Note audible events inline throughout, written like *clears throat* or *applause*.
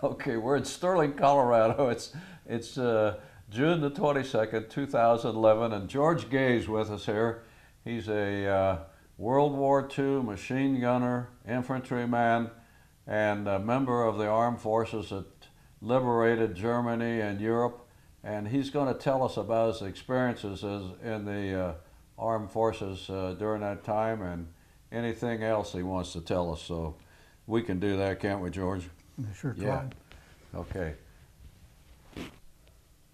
*laughs* Okay, we're in Sterling, Colorado. It's it's uh, June the twenty second, two thousand eleven, and George Gay's with us here. He's a uh, World War II machine gunner, infantryman, and a member of the armed forces that liberated Germany and Europe. And he's going to tell us about his experiences in the uh, armed forces uh, during that time and anything else he wants to tell us. So we can do that, can't we, George? Sure Yeah. Okay.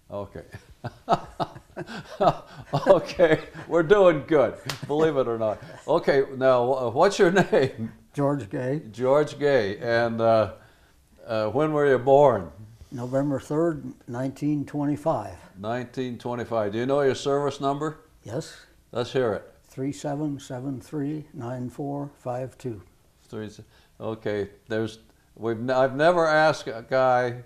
Okay. *laughs* okay, we're doing good, believe it or not. Okay, now uh, what's your *laughs* name? George Gay, George Gay, and uh, uh, when were you born? November 3rd, 1925. 1925. Do you know your service number? Yes, Let's hear it. 37739452. Three. Okay, there's. We've. n- I've never asked a guy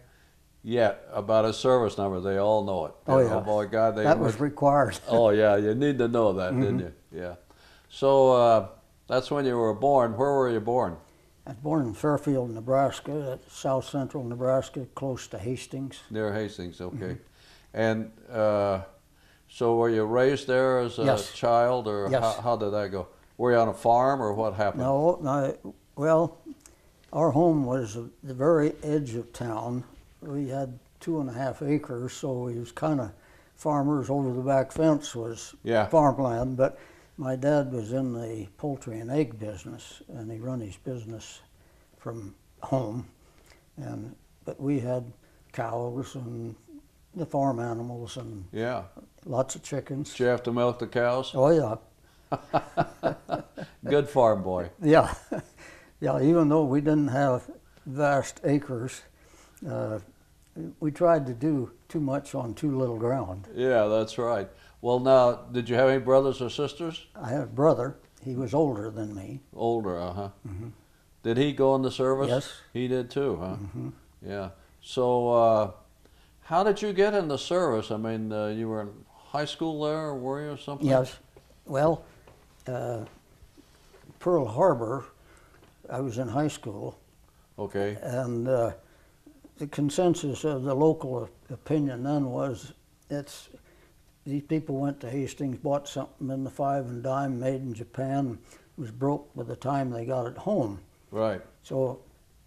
yet about his service number. They all know it. Oh, yeah. Oh boy, God, they. That was required. *laughs* Oh yeah, you need to know that, didn't you? Yeah. So uh, that's when you were born. Where were you born? I was born in Fairfield, Nebraska, south central Nebraska, close to Hastings. Near Hastings. Okay. And uh, so were you raised there as a Yes. child, or Yes. how, how did that go? Were you on a farm, or what happened? No, no, well, our home was at the very edge of town. We had two and a half acres, so we was kind of farmers. Over the back fence was Yeah. farmland, but my dad was in the poultry and egg business, and he run his business from home. And but we had cows and the farm animals and Yeah. lots of chickens. Did you have to milk the cows? Oh yeah, *laughs* Good farm boy. Yeah, yeah. Even though we didn't have vast acres, uh, we tried to do too much on too little ground. Yeah, that's right. Well, now, did you have any brothers or sisters? I had a brother. He was older than me. Older, uh huh. Did he go in the service? Yes. He did too, huh? Yeah. So, uh, how did you get in the service? I mean, uh, you were in high school there, or were you, or something? Yes. Well, uh, Pearl Harbor. I was in high school, Okay. and uh, the consensus of the local opinion then was it's these people went to Hastings, bought something in the five and dime, made in Japan, was broke by the time they got it home. Right. So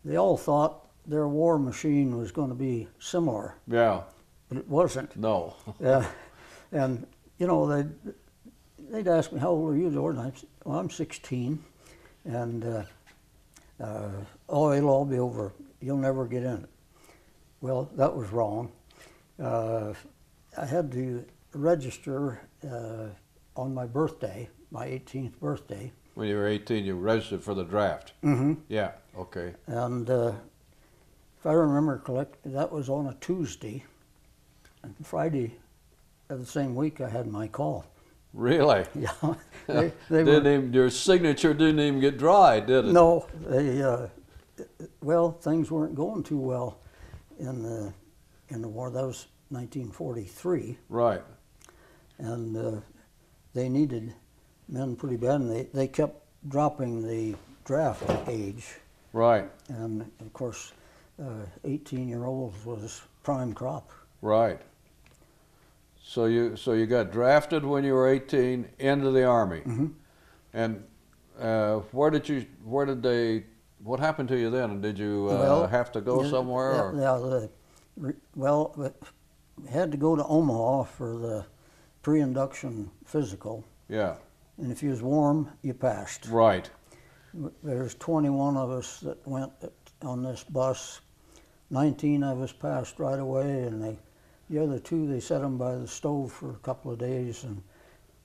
they all thought their war machine was going to be similar, Yeah. but it wasn't. No. *laughs* Uh, and you know they they'd ask me how old are you, George? And I said, well, I'm 16, and uh, uh, oh, it'll all be over. You'll never get in it. Well, that was wrong. Uh, I had to register uh, on my birthday, my 18th birthday, When you were 18, you registered for the draft. mm-hmm. Yeah. Okay. and uh, if I remember correctly, that was on a Tuesday, and Friday of the same week I had my call. Really? *laughs* Yeah, *laughs* they, they didn't were, even, your signature didn't even get dry, did it? no, they, uh, well, things weren't going too well in the, in the war. That was 1943, Right. and uh, they needed men pretty bad, and they, they kept dropping the draft age. Right. And of course, 18 year olds was prime crop. Right. So you so you got drafted when you were 18 into the army, Mhm. and uh, where did you where did they what happened to you then? Did you uh, Well, have to go Yeah, somewhere? Yeah, or? yeah, the, well, but had to go to Omaha for the pre-induction physical, yeah. and if you was warm, you passed. Right. There's 21 of us that went on this bus. 19 of us passed right away, and they, the other two, they set them by the stove for a couple of days, and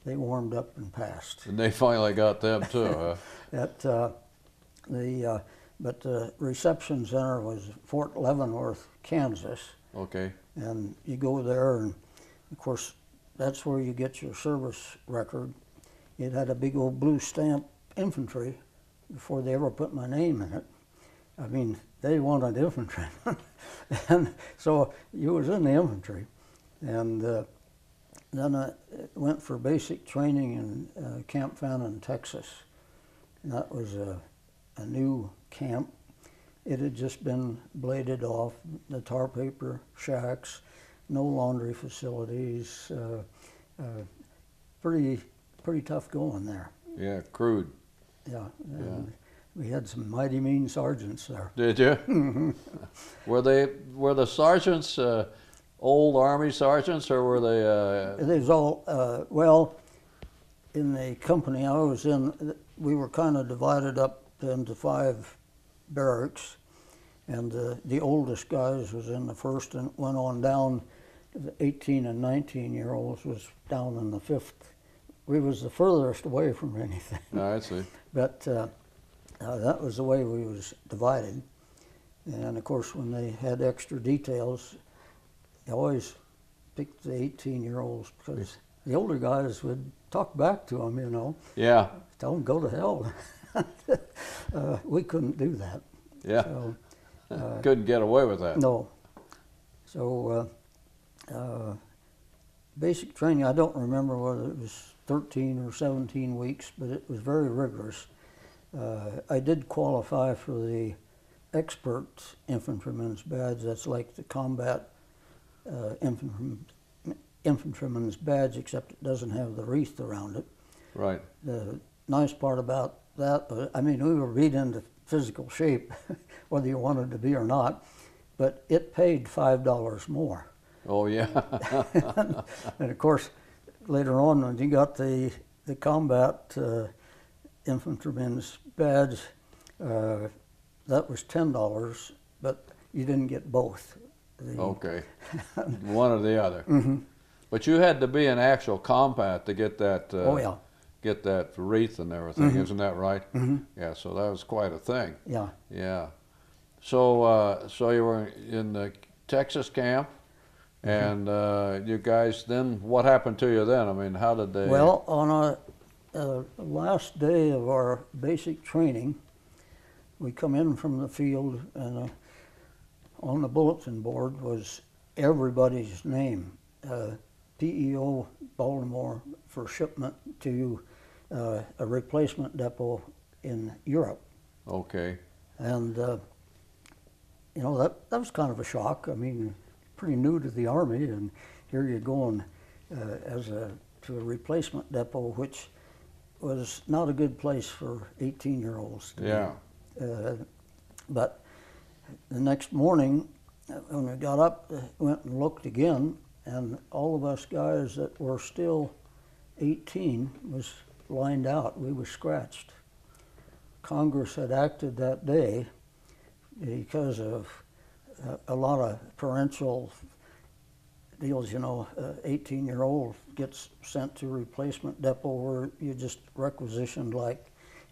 they warmed up and passed. And they finally got them too. huh? *laughs* At uh, the, uh, but the reception center was Fort Leavenworth, Kansas. Okay. and you go there and of course that's where you get your service record it had a big old blue stamp infantry before they ever put my name in it i mean they wanted infantry *laughs* and so you was in the infantry and uh, then i went for basic training in uh, camp fannin texas and that was a, a new camp it had just been bladed off. The tar paper shacks, no laundry facilities. Uh, uh, pretty pretty tough going there. Yeah, crude. Yeah. and We had some mighty mean sergeants there. Did you? *laughs* Mm-hmm. were they were the sergeants uh, old army sergeants or were they? Uh, It was all uh, well. In the company I was in, we were kind of divided up into five barracks, and uh, the oldest guys was in the first and went on down. The 18 and 19 year olds was down in the fifth. We was the furthest away from anything, I see. *laughs* but uh, that was the way we was divided. And of course, when they had extra details, they always picked the 18 year olds because the older guys would talk back to them, you know, Yeah, tell them go to hell. *laughs* uh, we couldn't do that. yeah. So, *laughs* uh, Couldn't get away with that. no. So, uh, uh, basic training, I don't remember whether it was 13 or 17 weeks, but it was very rigorous. Uh, I did qualify for the expert infantryman's badge. That's like the combat uh, infantryman, infantryman's badge, except it doesn't have the wreath around it. Right. The nice part about that, uh, I mean, we were beat into physical shape, *laughs* whether you wanted to be or not, but it paid five dollars more. Oh yeah. *laughs* And of course, later on, when you got the the combat uh, infantryman's badge, uh, that was ten dollars, but you didn't get both. The- okay. *laughs* One or the other. Mm -hmm. But you had to be in actual combat to get that. Uh, Oh yeah, Get that wreath and everything, Mhm. isn't that right? Mm -hmm. Yeah. So that was quite a thing. yeah. Yeah. So uh, so you were in the Texas camp, Mm-hmm. and uh, you guys then what happened to you then? I mean, how did they? Well, on our uh, last day of our basic training, we come in from the field, and uh, on the bulletin board was everybody's name. Uh, PEO Baltimore for shipment to uh, a replacement depot in Europe. Okay. And, uh, you know, that, that was kind of a shock. I mean, pretty new to the Army, and here you're going uh, as a, to a replacement depot, which was not a good place for 18 year olds to Yeah. be. Uh, but the next morning, uh, when we got up, uh, went and looked again, and all of us guys that were still 18 was lined out. We were scratched. Congress had acted that day because of uh, a lot of parental deals. You know, 18 year old gets sent to replacement depot where you just requisitioned like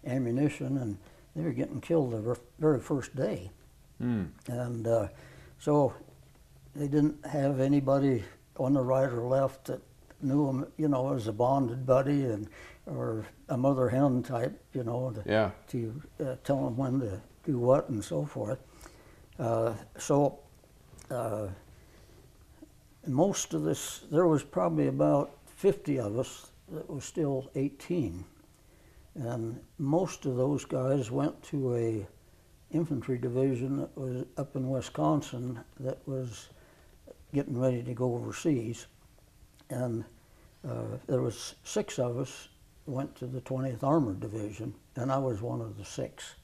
ammunition, and they were getting killed the ver- very first day. Hmm. And uh, so they didn't have anybody on the right or left that knew him, you know, as a bonded buddy and or a mother hen type, you know, to, Yeah. to uh, tell them when to do what and so forth. Uh, so uh, most of this, there was probably about 50 of us that was still 18. And most of those guys went to a infantry division that was up in Wisconsin that was getting ready to go overseas. And uh, there was six of us went to the 20th Armored Division, and I was one of the six.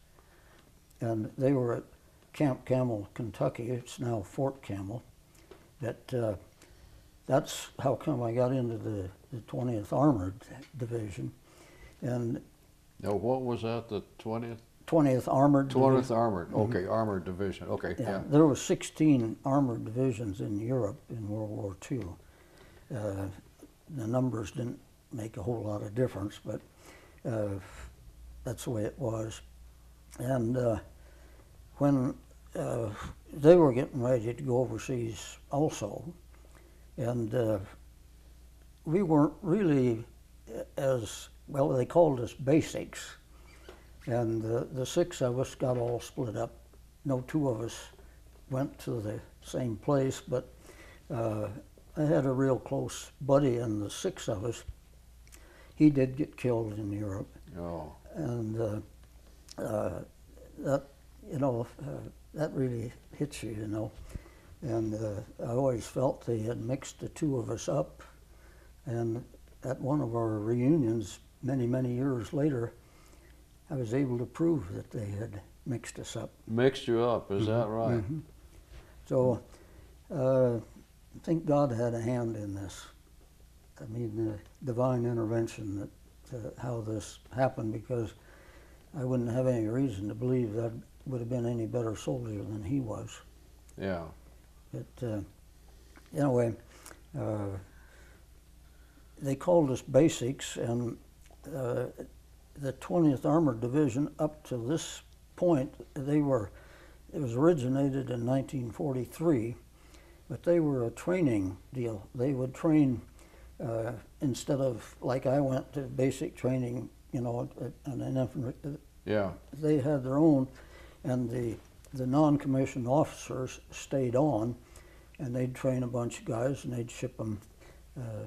And they were at Camp Campbell, Kentucky. It's now Fort Campbell. But uh, that's how come I got into the, the 20th Armored Division. And No, what was that? The twentieth, 20th Armored twentieth Division. armored. Okay, armored division. Okay. Yeah, Yeah. there were 16 armored divisions in Europe in World War II. Uh, the numbers didn't make a whole lot of difference, but uh, that's the way it was. And uh, when uh, they were getting ready to go overseas also, and uh, we weren't really as well, they called us basics. And the, the six of us got all split up. No two of us went to the same place, but uh, I had a real close buddy in the six of us. He did get killed in Europe, Oh. and uh, uh, that you know uh, that really hits you, you know. And uh, I always felt they had mixed the two of us up. And at one of our reunions, many, many years later, I was able to prove that they had mixed us up. Mixed you up, is that right? Mhm. So uh, I think God had a hand in this. I mean, the divine intervention that uh, how this happened because I wouldn't have any reason to believe that I would have been any better soldier than he was. Yeah. But uh, anyway, uh, they called us basics, and uh, the 20th Armored Division, up to this point, they were. It was originated in 1943, but they were a training deal. They would train uh, instead of like I went to basic training, you know, at, at an infantry. Yeah. They had their own, and the the non-commissioned officers stayed on, and they'd train a bunch of guys and they'd ship them uh,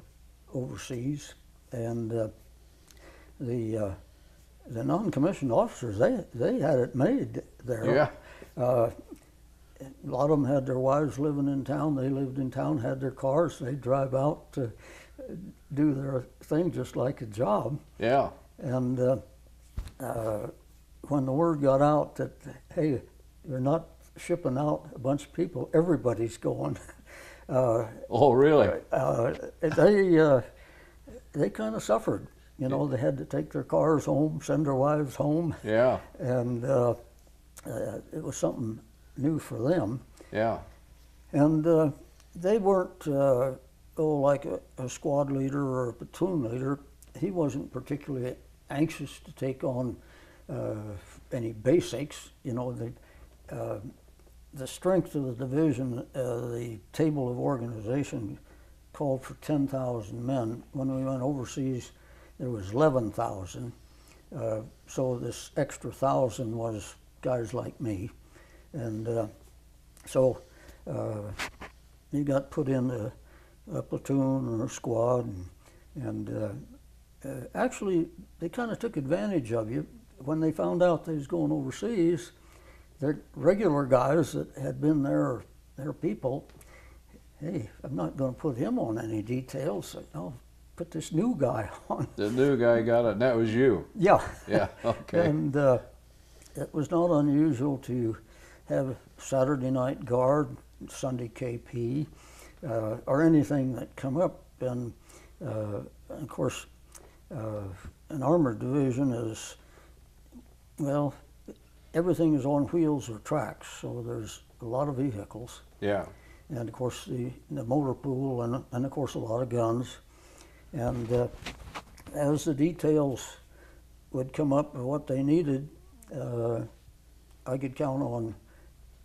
overseas, and uh, the uh, the non-commissioned officers they they had it made there. Yeah. Uh, a lot of them had their wives living in town. They lived in town, had their cars. They'd drive out to do their thing just like a job. Yeah. And uh, uh, when the word got out that, hey, you're not shipping out a bunch of people, everybody's going, *laughs* uh, Oh, really? uh, they, uh, they kind of suffered. You know, they had to take their cars home, send their wives home, Yeah. and uh, uh, it was something new for them. Yeah. And uh, they weren't, uh, oh, like a, a squad leader or a platoon leader. He wasn't particularly anxious to take on uh, any basics. You know, the, uh, the strength of the division, uh, the table of organization called for 10,000 men. When we went overseas, there was 11,000. Uh, so this extra thousand was guys like me. And uh, so uh, you got put in a, a platoon or a squad, and, and uh, uh, actually they kind of took advantage of you when they found out they was going overseas. Their regular guys that had been there, their people. Hey, I'm not going to put him on any details. I'll put this new guy *laughs* on. The new guy got it, and that was you. Yeah. *laughs* Yeah. Okay. And uh, it was not unusual to have Saturday night guard, Sunday KP, uh, or anything that come up. And uh, of course, uh, an armored division is, well, everything is on wheels or tracks, so there's a lot of vehicles. Yeah. And of course, the, the motor pool, and, and of course, a lot of guns. And uh, as the details would come up of what they needed, uh, I could count on,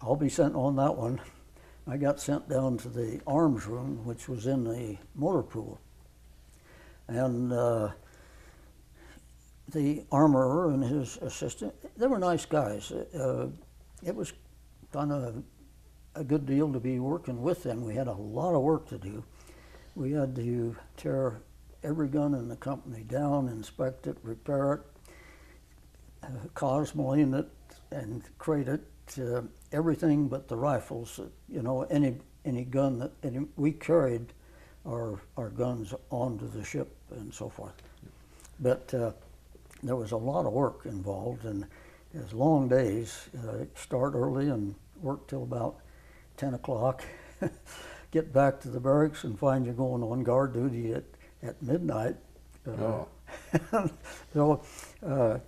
I'll be sent on that one. I got sent down to the arms room, which was in the motor pool. And uh, the armorer and his assistant, they were nice guys. Uh, it was kind of a good deal to be working with them. We had a lot of work to do. We had to tear every gun in the company down, inspect it, repair it, uh, cosmoline it, and crate it. Uh, everything but the rifles. uh, You know, any any gun that any, we carried our our guns onto the ship and so forth. But uh, there was a lot of work involved, and it was long days. Uh, start early and work till about 10 o'clock, *laughs* get back to the barracks and find you going on guard duty at, at midnight. Uh, Oh. *laughs* so uh,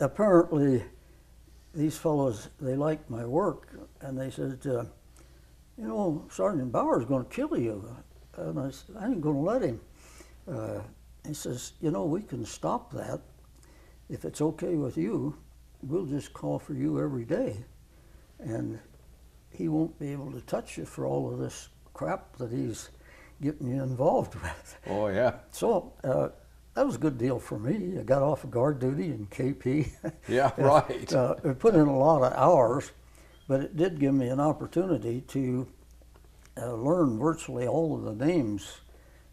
apparently these fellows, they liked my work and they said, uh, you know, Sergeant Bauer's going to kill you. And I said, I ain't going to let him. Uh, he says, you know, we can stop that. If it's okay with you, we'll just call for you every day. And he won't be able to touch you for all of this crap that he's getting you involved *laughs* with. Oh, yeah. So uh, that was a good deal for me. I got off of guard duty in KP. *laughs* Yeah, right. uh, I put in a lot of hours, but it did give me an opportunity to uh, learn virtually all of the names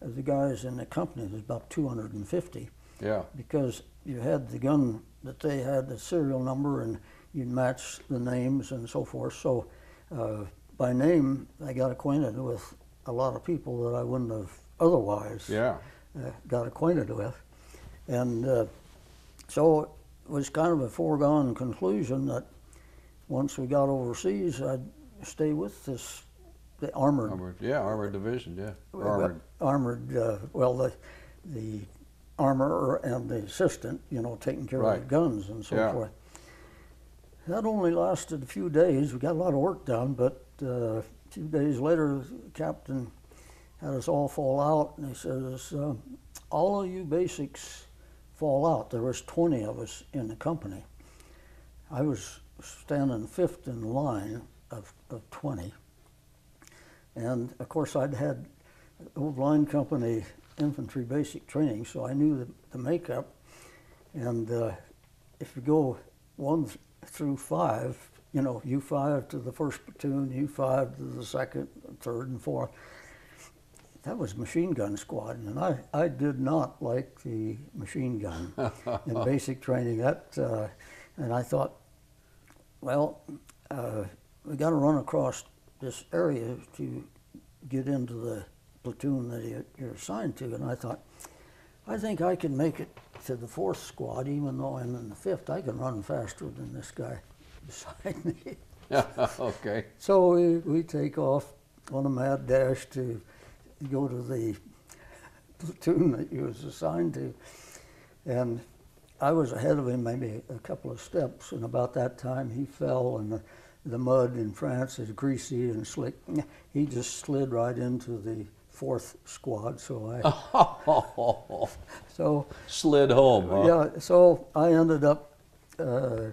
the guys in the company. There's about 250 Yeah. because you had the gun that they had the serial number and you'd match the names and so forth. So uh, by name, I got acquainted with a lot of people that I wouldn't have otherwise Yeah. uh, got acquainted with. And uh, so it was kind of a foregone conclusion that once we got overseas, I'd stay with this, the armored, Armored. Yeah, armored division. Yeah. well, Armored. armored, uh, well, the, the armorer and the assistant, you know, taking care of the guns and so Yeah. forth. That only lasted a few days. We got a lot of work done, but uh, a few days later, the captain had us all fall out, and he says, uh, "All of you basics fall out." There was 20 of us in the company. I was standing fifth in line of, of 20, and of course, I'd had old line company infantry basic training, so I knew the, the makeup. And uh, if you go one th- through five, you know, U five to the first platoon, U five to the second, third, and fourth. That was machine gun squad, and I, I did not like the machine gun *laughs* in basic training. That uh, and I thought, well, uh, we got to run across this area to get into the platoon that you- you're assigned to. And I thought, I think I can make it to the fourth squad, even though I'm in the fifth. I can run faster than this guy *laughs* beside me. *laughs* okay. So we, we take off on a mad dash to go to the *laughs* platoon that he was assigned to. And I was ahead of him maybe a couple of steps, and about that time he fell, and the, the mud in France is greasy and slick. He just slid right into the fourth squad. So I, *laughs* so Slid home. Huh? yeah, so I ended up uh,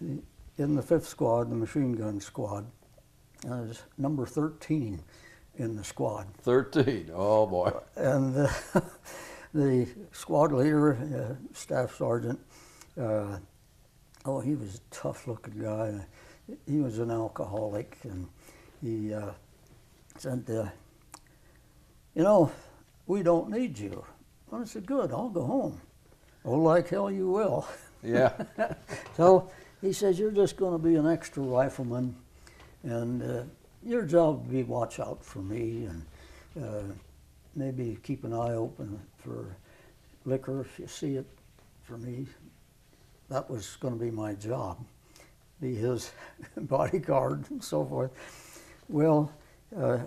in the fifth squad, the machine gun squad. I was number 13 in the squad. Thirteen. Oh boy. And uh, *laughs* the squad leader, uh, staff sergeant, uh, oh, he was a tough looking guy. He was an alcoholic, and he uh, said, uh, You know, we don't need you. I said, Good, I'll go home. Oh, like hell you will. Yeah. *laughs* So he says, You're just going to be an extra rifleman, and uh, your job will be watch out for me and uh, maybe keep an eye open for liquor if you see it for me. That was going to be my job, be his *laughs* bodyguard and so forth. Well, uh,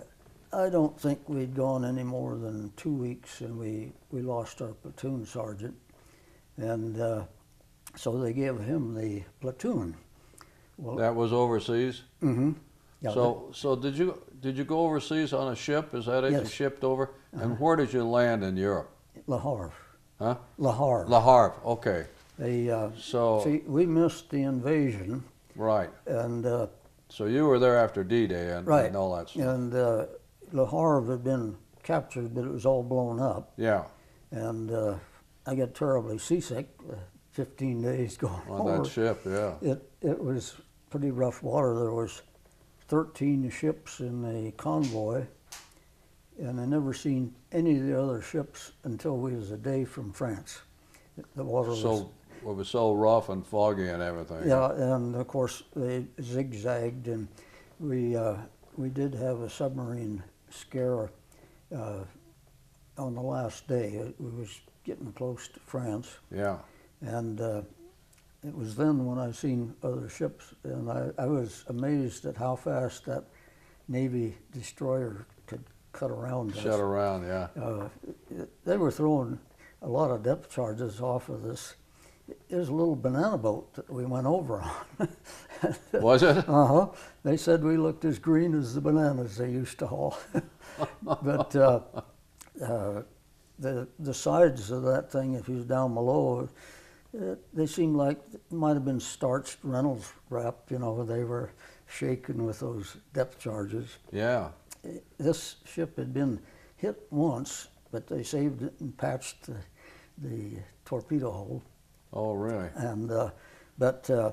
I don't think we'd gone any more than two weeks and we, we lost our platoon sergeant. And uh, so they gave him the platoon. Well, That was overseas. Mm-hmm. yeah, so so did you did you go overseas on a ship? Is that it? You shipped over. And where did you land in Europe? La Havre. Huh? Le Havre. Le Havre. Okay. They, uh, So see, we missed the invasion, right. and uh, So you were there after D-Day and, Right. and all that stuff. and uh, Le Havre had been captured, but it was all blown up, Yeah. and uh, I got terribly seasick. Uh, Fifteen days *laughs* going On over. that ship. Yeah. It it was pretty rough water. There was thirteen ships in the convoy, and I never seen any of the other ships until we was a day from France. The water was It was so rough and foggy and everything. yeah, and of course they zigzagged, and we uh, we did have a submarine scare uh, on the last day. It was getting close to France. Yeah. And uh, it was then when I seen other ships, and I, I was amazed at how fast that Navy destroyer could cut around us. Around. Yeah. Uh, they were throwing a lot of depth charges off of this. It was a little banana boat that we went over on. *laughs* Was it? Uh huh. They said we looked as green as the bananas they used to haul. *laughs* but uh, uh, the the sides of that thing, if you was down below, uh, they seemed like it might have been starched Reynolds wrap. You know, they were shaken with those depth charges. Yeah. This ship had been hit once, but they saved it and patched the, the torpedo hole. Oh, really? And uh, but uh,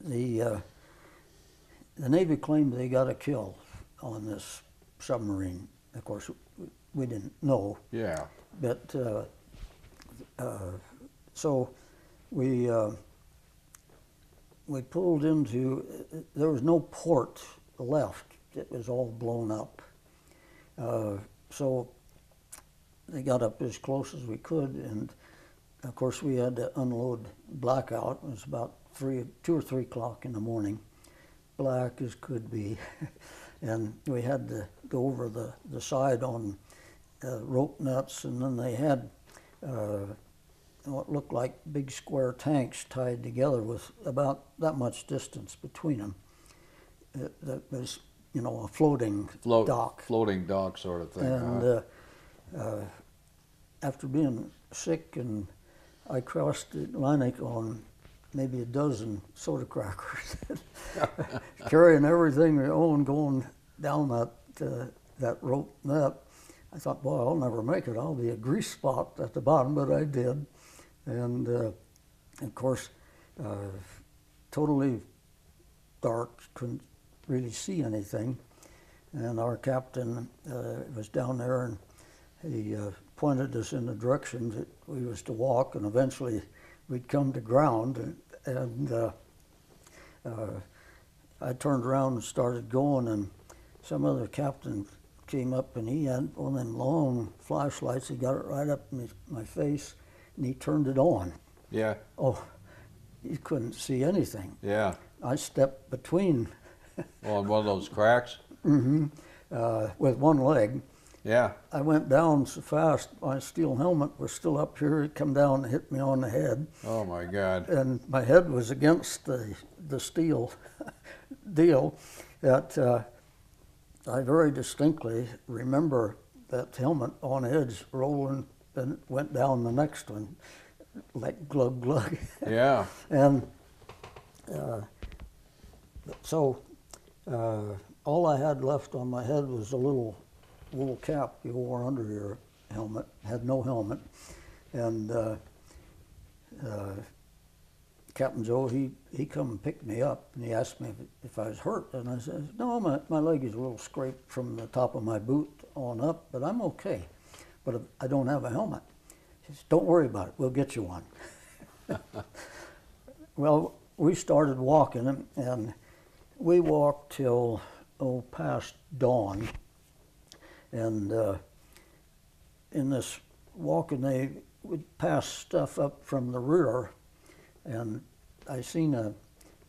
the uh, the Navy claimed they got a kill on this submarine. Of course, we- we didn't know, Yeah. but uh, uh, so we uh, we pulled into, there was no port left. It was all blown up. Uh, so they got up as close as we could, and of course we had to unload blackout. It was about three, two or three o'clock in the morning, black as could be, *laughs* and we had to go over the, the side on uh, rope nuts, and then they had uh, what looked like big square tanks tied together with about that much distance between them. It, that was, you know, a floating Float, dock. floating dock sort of thing. And huh? uh, uh, after being sick, and I crossed the Atlantic on maybe a dozen soda crackers, *laughs* carrying everything we owned, going down that uh, that rope net. I thought, boy, I'll never make it. I'll be a grease spot at the bottom, but I did. And uh, of course, uh, totally dark, couldn't really see anything. And our captain uh, was down there and he uh, pointed us in the direction that we was to walk, and eventually we'd come to ground. And, and uh, uh, I turned around and started going, and some other captain came up, and he had one of them long flashlights. He got it right up in my face, and he turned it on. yeah, Oh, you couldn't see anything. yeah. I stepped between On one of those cracks. uh, with one leg. Yeah. I went down so fast, my steel helmet was still up here. It come down and hit me on the head, Oh my God. and my head was against the the steel *laughs* deal. That uh, I very distinctly remember that helmet on edge rolling, and it went down the next one, like glug glug. *laughs* Yeah. And uh, so uh, all I had left on my head was a little little cap you wore under your helmet. Had no helmet, and uh, uh, Captain Joe he he come and picked me up and he asked me if, if I was hurt, and I said no, my my leg is a little scraped from the top of my boot on up, but I'm okay. But I don't have a helmet. He says, don't worry about it. We'll get you one. *laughs* Well, we started walking, and- and we walked till oh past dawn. And uh, in this walking, they would pass stuff up from the rear, and I seen a,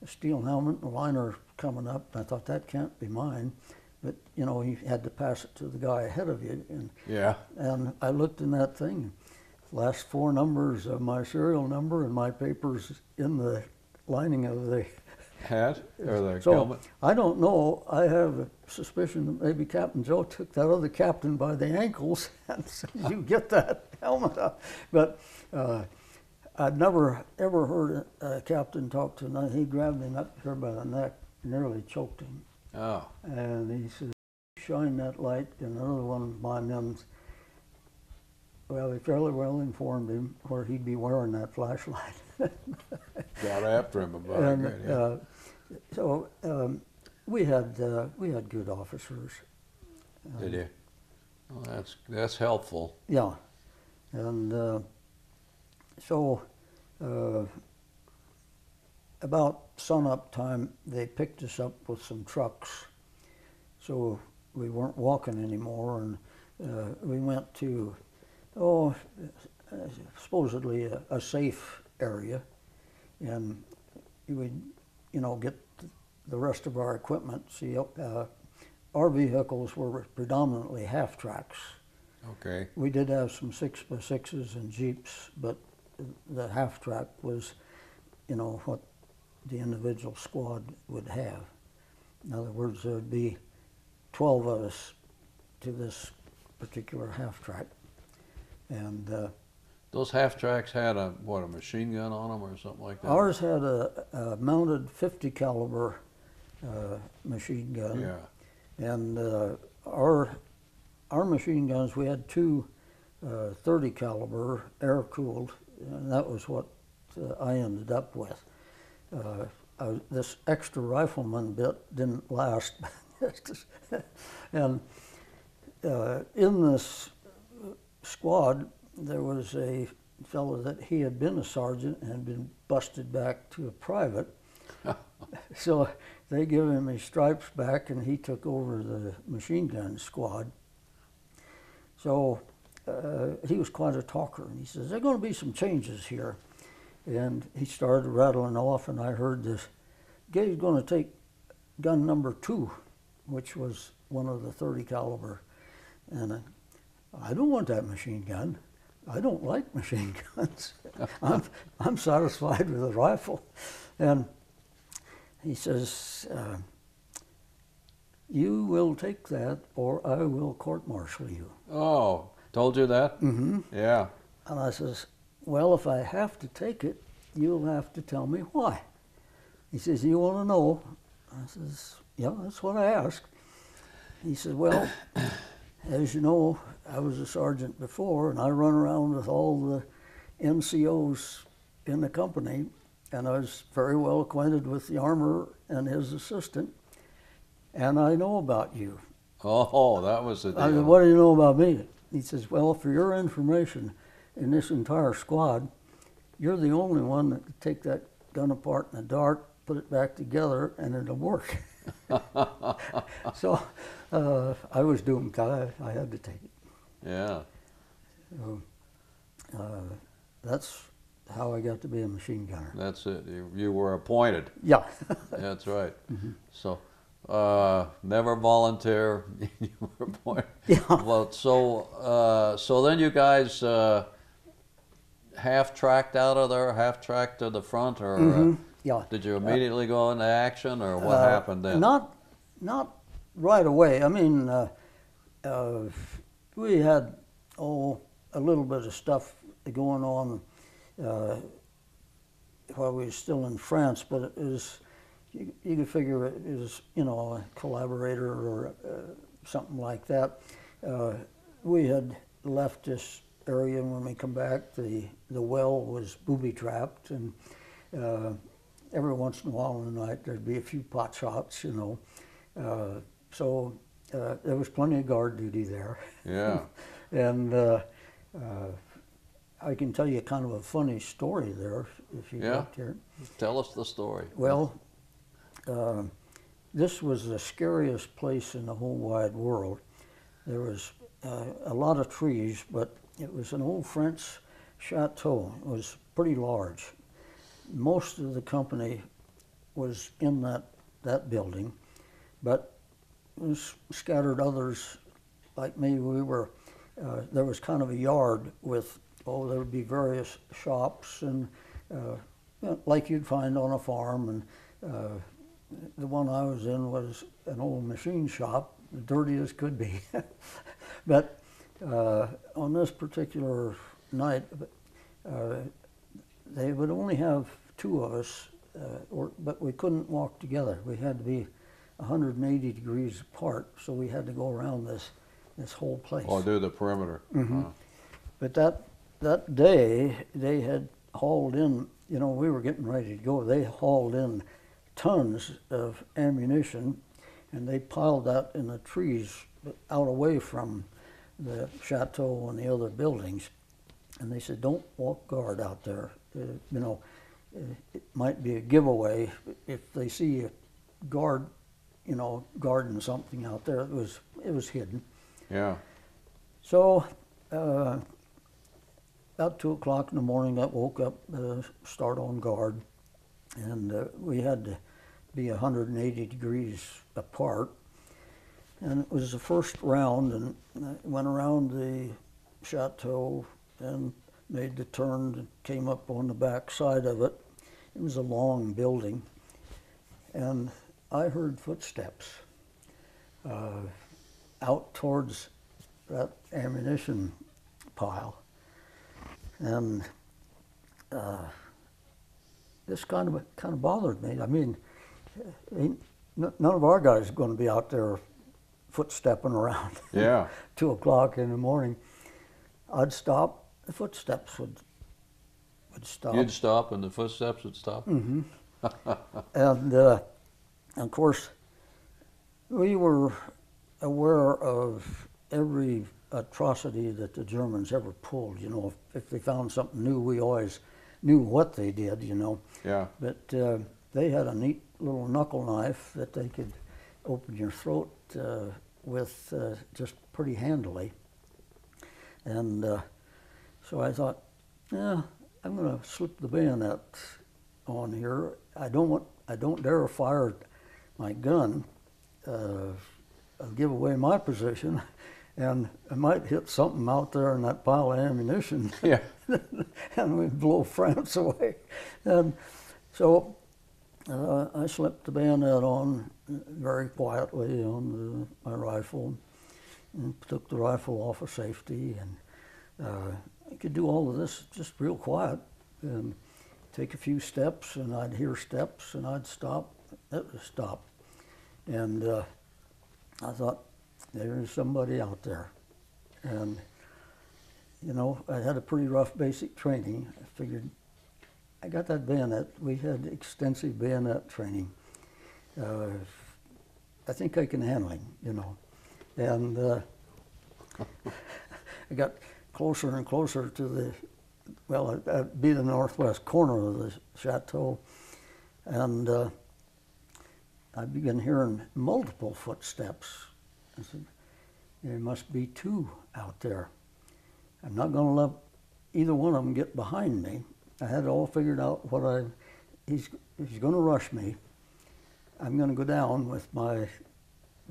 steel helmet and a liner coming up. And I thought that can't be mine, but you know you had to pass it to the guy ahead of you, and Yeah. and I looked in that thing. Last four numbers of my serial number and my papers in the lining of the. Hat or the So helmet. I don't know. I have a suspicion that maybe Captain Joe took that other captain by the ankles *laughs* and said, "You get that helmet up." But uh, I'd never ever heard a, captain talk to another. He grabbed him up here by the neck, nearly choked him. Oh. And he said, shine that light. And another one of my men, well, he fairly well informed him where he'd be wearing that flashlight. *laughs* *laughs* Got after him about and it. Yeah. uh, so um, we had uh, we had good officers. Did you? Well, that's that's helpful. Yeah, and uh, so uh, about sunup time, they picked us up with some trucks. So we weren't walking anymore, and uh, we went to, oh, supposedly a, a safe area, and we'd, you know, get the rest of our equipment. See, uh, our vehicles were predominantly half tracks. Okay. We did have some six by sixes and jeeps, but the half track was, you know, what the individual squad would have. In other words, there'd be 12 of us to this particular half track. And uh, Those half tracks had a what a machine gun on them or something like that. ours had a, a mounted 50 caliber uh, machine gun. Yeah. And uh, our our machine guns, we had two uh, 30 caliber air cooled, and that was what uh, I ended up with. Uh, I, this extra rifleman bit didn't last, *laughs* and uh, in this squad there was a fellow that he had been a sergeant and had been busted back to a private, *laughs* so they give him his stripes back, and he took over the machine gun squad. So uh, he was quite a talker, and he says, "There are going to be some changes here," and he started rattling off, and I heard this. Gay's going to take gun number two, which was one of the 30 caliber, and I, I don't want that machine gun. I don't like machine *laughs* guns. I'm, I'm satisfied with a rifle. And he says, uh, You will take that, or I will court martial you. Oh, told you that? Mm-hmm. Yeah. And I says, Well, if I have to take it, you'll have to tell me why. He says, You want to know? I says, Yeah, that's what I asked. He says, Well, *coughs* as you know, I was a sergeant before, and I run around with all the NCOs in the company, and I was very well acquainted with the armorer and his assistant, and I know about you. Oh, that was the deal. I said, What do you know about me? He says, Well, for your information, in this entire squad, you're the only one that could take that gun apart in the dark, put it back together, and it'll work. *laughs* *laughs* so uh, I was doomed. I, I had to take it. Yeah. So, uh, that's how I got to be a machine gunner. That's it. You, you were appointed. Yeah. *laughs* That's right. So, uh, never volunteer. *laughs* you were appointed. Yeah. Well, so, uh, so then you guys uh, half tracked out of there, half tracked to the front, or Mhm. uh, yeah. did you immediately go into action, or what Uh, happened then? Not, not right away. I mean, uh, uh, we had oh a little bit of stuff going on uh, while we were still in France, but it was you, you could figure it was you know a collaborator or uh, something like that. Uh, we had left this area, and when we come back, the the well was booby trapped and. Uh, every once in a while in the night there'd be a few pot shots, you know. Uh, so uh, there was plenty of guard duty there. yeah. *laughs* and uh, uh, I can tell you kind of a funny story there if you Yeah. here. Tell us the story. Well, uh, this was the scariest place in the whole wide world. There was uh, a lot of trees, but it was an old French chateau. It was pretty large. Most of the company was in that, that building, but scattered others like me. We were, uh, there was kind of a yard with, oh, there would be various shops and uh, know, like you'd find on a farm. And uh, the one I was in was an old machine shop, the dirtiest could be. *laughs* but uh, on this particular night, uh, they would only have two of us, uh, or, but we couldn't walk together. We had to be 180 degrees apart, so we had to go around this this whole place. Or do the perimeter. Mhm. Uh, But that that day they had hauled in. You know, we were getting ready to go. They hauled in tons of ammunition, and they piled that in the trees out away from the chateau and the other buildings. And they said, "Don't walk guard out there. Uh, you know, uh, it might be a giveaway if they see a guard, you know, guarding something out there. It was it was hidden." yeah. So, uh, about two o'clock in the morning, I woke up, uh, start on guard, and uh, we had to be 180 degrees apart. And it was the first round, and I went around the chateau and made the turn and came up on the back side of it. It was a long building, and I heard footsteps uh, out towards that ammunition pile. And uh, this kind of kind of bothered me. I mean, ain't, n- none of our guys are going to be out there footstepping around *laughs* Yeah. two o'clock in the morning. I'd stop. The footsteps would would stop. You'd stop and the footsteps would stop. Mm-hmm. *laughs* and uh, of course, we were aware of every atrocity that the Germans ever pulled. You know, if, if they found something new, we always knew what they did. You know, Yeah. but uh, they had a neat little knuckle knife that they could open your throat uh, with uh, just pretty handily. And uh, so I thought, yeah, I'm going to slip the bayonet on here. I don't want, I don't dare fire my gun. Uh, I'll give away my position, *laughs* and I might hit something out there in that pile of ammunition, *laughs* Yeah. and we'd blow France *laughs* away. And so uh, I slipped the bayonet on very quietly on the, my rifle, and took the rifle off of safety, and uh, I could do all of this just real quiet, and take a few steps, and I'd hear steps, and I'd stop. It would stop, and uh, I thought, there's somebody out there, and you know, I had a pretty rough basic training. I figured I got that bayonet. We had extensive bayonet training. Uh, I think I can handle him, you know. And uh, *laughs* I got closer and closer to the, well, I'd be the northwest corner of the chateau. And uh, I began hearing multiple footsteps. I said, there must be two out there. I'm not going to let either one of them get behind me. I had it all figured out what I, he's, he's going to rush me. I'm going to go down with my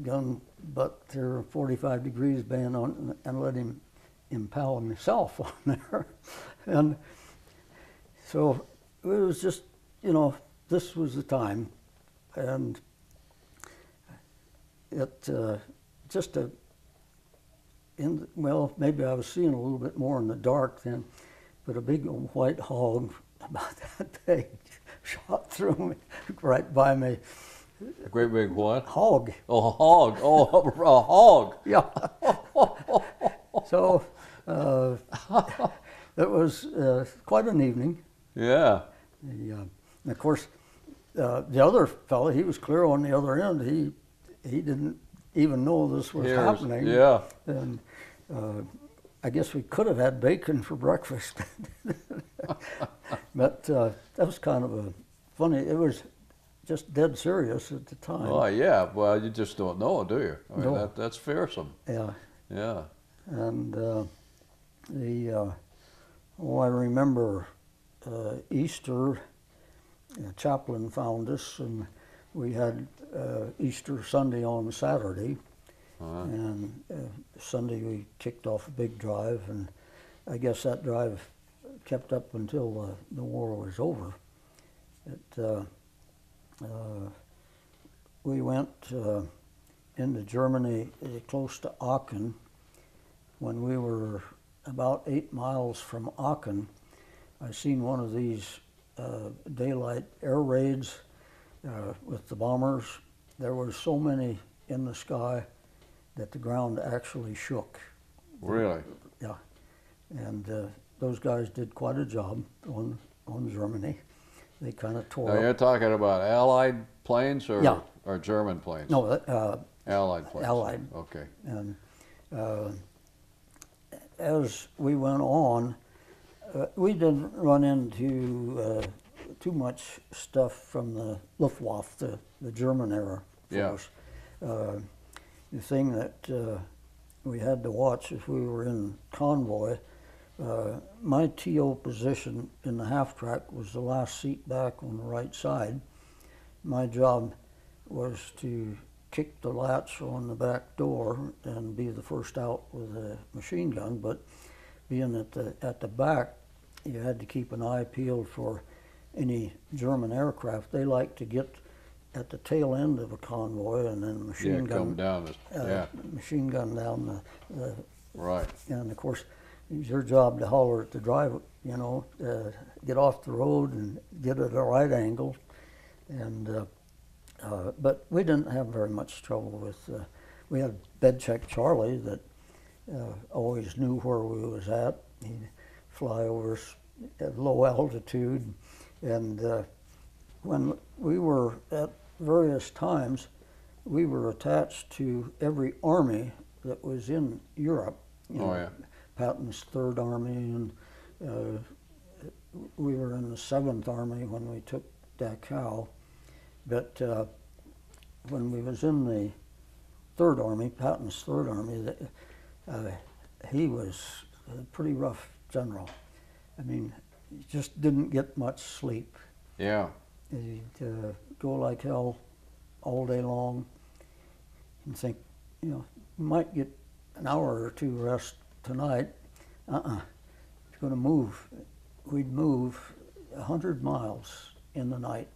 gun butt there 45 degrees band on and let him impale himself *laughs* on there. and so it was just, you know, this was the time. And it uh, just a, in, well, maybe I was seeing a little bit more in the dark then, but a big old white hog *laughs* about that big *laughs* shot through me, right by me. A great big what? Hog, Oh, a hog. Oh, *laughs* a hog. yeah. so uh, it was uh, quite an evening. Yeah. The, uh, and of course, uh, the other fellow, he was clear on the other end. He he didn't even know this was Here's- happening. Yeah. And uh, I guess we could have had bacon for breakfast. *laughs* but uh, that was kind of a funny, it was just dead serious at the time. Oh, yeah. Well, you just don't know, do you? I mean, No. that, that's fearsome. Yeah. Yeah. And uh, the, uh, oh, I remember uh, Easter, uh, Chaplain found us, and we had uh, Easter Sunday on Saturday. Uh, And uh, Sunday we kicked off a big drive, and I guess that drive kept up until uh, the war was over. It, uh, uh, we went uh, into Germany uh, close to Aachen. When we were about eight miles from Aachen, I seen one of these uh, daylight air raids uh, with the bombers. There were so many in the sky that the ground actually shook. really? Yeah, and uh, those guys did quite a job on on Germany. They kind of tore. Now, up- you're talking about Allied planes or, Yeah. or German planes? no, uh, Allied planes. Allied. Okay. and uh, as we went on, uh, we didn't run into uh, too much stuff from the Luftwaffe, the, the German era Yeah. Uh, the thing that uh, we had to watch if we were in convoy, uh, my TO position in the half track was the last seat back on the right side. My job was to kick the latch on the back door and be the first out with a machine gun. But being at the at the back, you had to keep an eye peeled for any German aircraft. They like to get at the tail end of a convoy and then machine Yeah, gun come down. This, uh, yeah. machine gun down the, the Right. and of course, it's your job to holler at the driver, you know, uh, get off the road and get at a right angle. And uh, uh, but we didn't have very much trouble with. Uh, we had bed check Charlie that uh, always knew where we was at. He'd fly over at low altitude, and uh, when we were at various times, we were attached to every army that was in Europe. You Oh, yeah. Patton's Third Army, and uh, we were in the Seventh Army when we took Dachau. But uh, when we was in the Third Army, Patton's Third Army, that, uh, he was a pretty rough general. I mean, just didn't get much sleep. Yeah. He'd uh, go like hell all day long and think, you know, you might get an hour or two rest tonight. Uh-uh. It's going to move. We'd move a hundred miles in the night.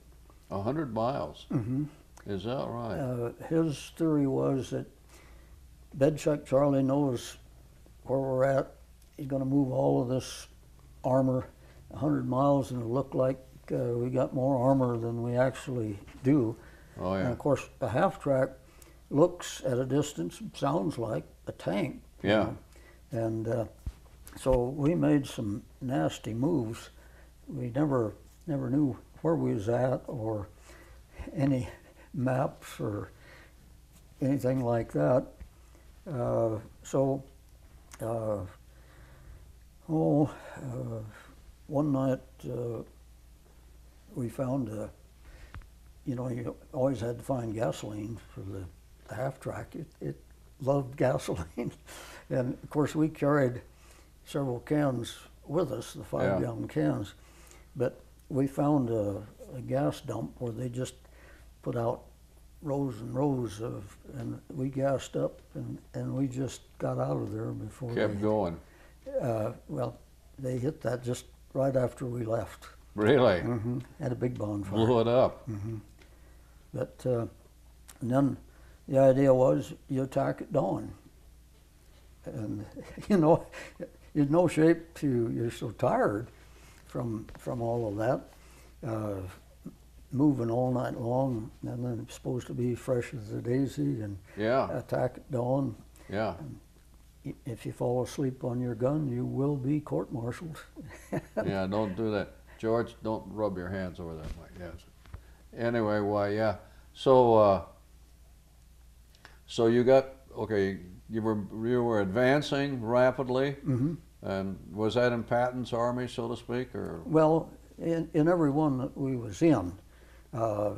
A hundred miles. Mm-hmm. Is that right? Uh, his theory was that Bedcheck Charlie knows where we're at. He's going to move all of this armor a hundred miles, and it looked like uh, we got more armor than we actually do. oh yeah. And of course, a half track looks at a distance, sounds like a tank. you Yeah. know. And uh, so we made some nasty moves. We never never knew where we was at or any maps or anything like that. Uh, so, uh, oh, uh, one night uh, we found a you know, you always had to find gasoline for the, the half track. It, it loved *laughs* gasoline. and of course, we carried several cans with us, the five Yeah. gallon cans. But we found a, a gas dump where they just put out rows and rows of, and we gassed up and, and we just got out of there before Kept they, going. uh, well, they hit that just right after we left. Really? hmm Had a big bonfire. Blew it up. But uh, and then the idea was you attack at dawn, and *laughs* you know you're in no shape to. You're so tired from from all of that, uh, moving all night long, and then it's supposed to be fresh as a daisy and Yeah. attack at dawn. Yeah. I- If you fall asleep on your gun, you will be court-martialed. *laughs* yeah, don't do that. George, don't rub your hands over that mic. Yes. Anyway, why, yeah. So, uh, so you got okay. You were you were advancing rapidly, hmm and was that in Patton's army, so to speak, or Well, in, in every one that we was in, uh,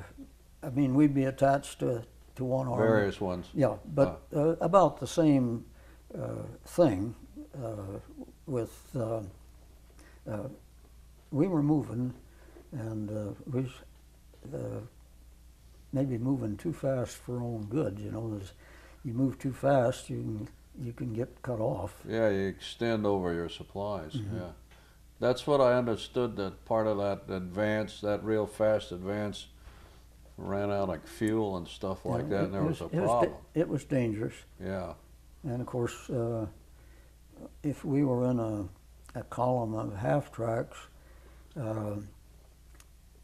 I mean, we'd be attached to, to one army. various ones? Yeah, but uh, about the same thing uh, with, uh, uh, we were moving and uh, we uh, maybe moving too fast for our own good, you know. There's, you move too fast, you can, you can get cut off. Yeah, you extend over your supplies. Mm-hmm. Yeah, that's what I understood. That part of that advance, that real fast advance, ran out of fuel and stuff like Yeah, that, and there it was a it da- problem. It was dangerous. Yeah, And of course, uh, if we were in a, a column of half tracks, uh,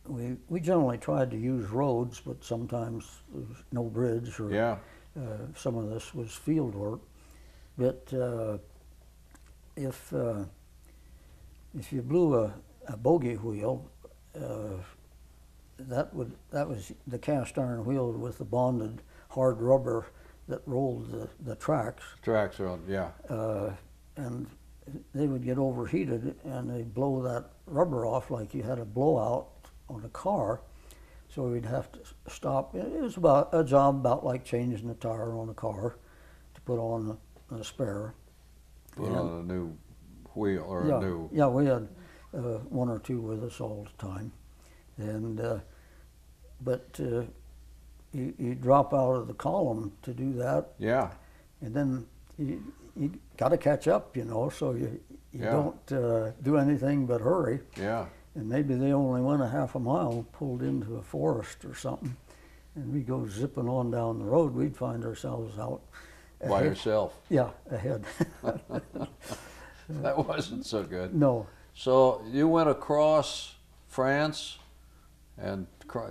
we, we generally tried to use roads, but sometimes there was no bridge or yeah, uh, some of this was field work. But uh, if, uh, if you blew a, a bogey wheel, uh, that would that was the cast iron wheel with the bonded hard rubber that rolled the, the tracks tracks on. Yeah, uh, and they would get overheated and they'd blow that rubber off like you had a blowout on a car. So we'd have to stop. It was about a job about like changing the tire on a car to put on a, a spare. put Yeah. on a new wheel or yeah, a new. yeah, we had uh, one or two with us all the time, and uh, but uh, you, you drop out of the column to do that, Yeah, and then you, you got to catch up, you know. So you you Yeah. don't uh, do anything but hurry. yeah, And maybe they only went a half a mile, pulled into a forest or something, and we go zipping on down the road. We'd find ourselves out by ahead. yourself. Yeah, ahead. *laughs* That wasn't so good. no, So you went across France, and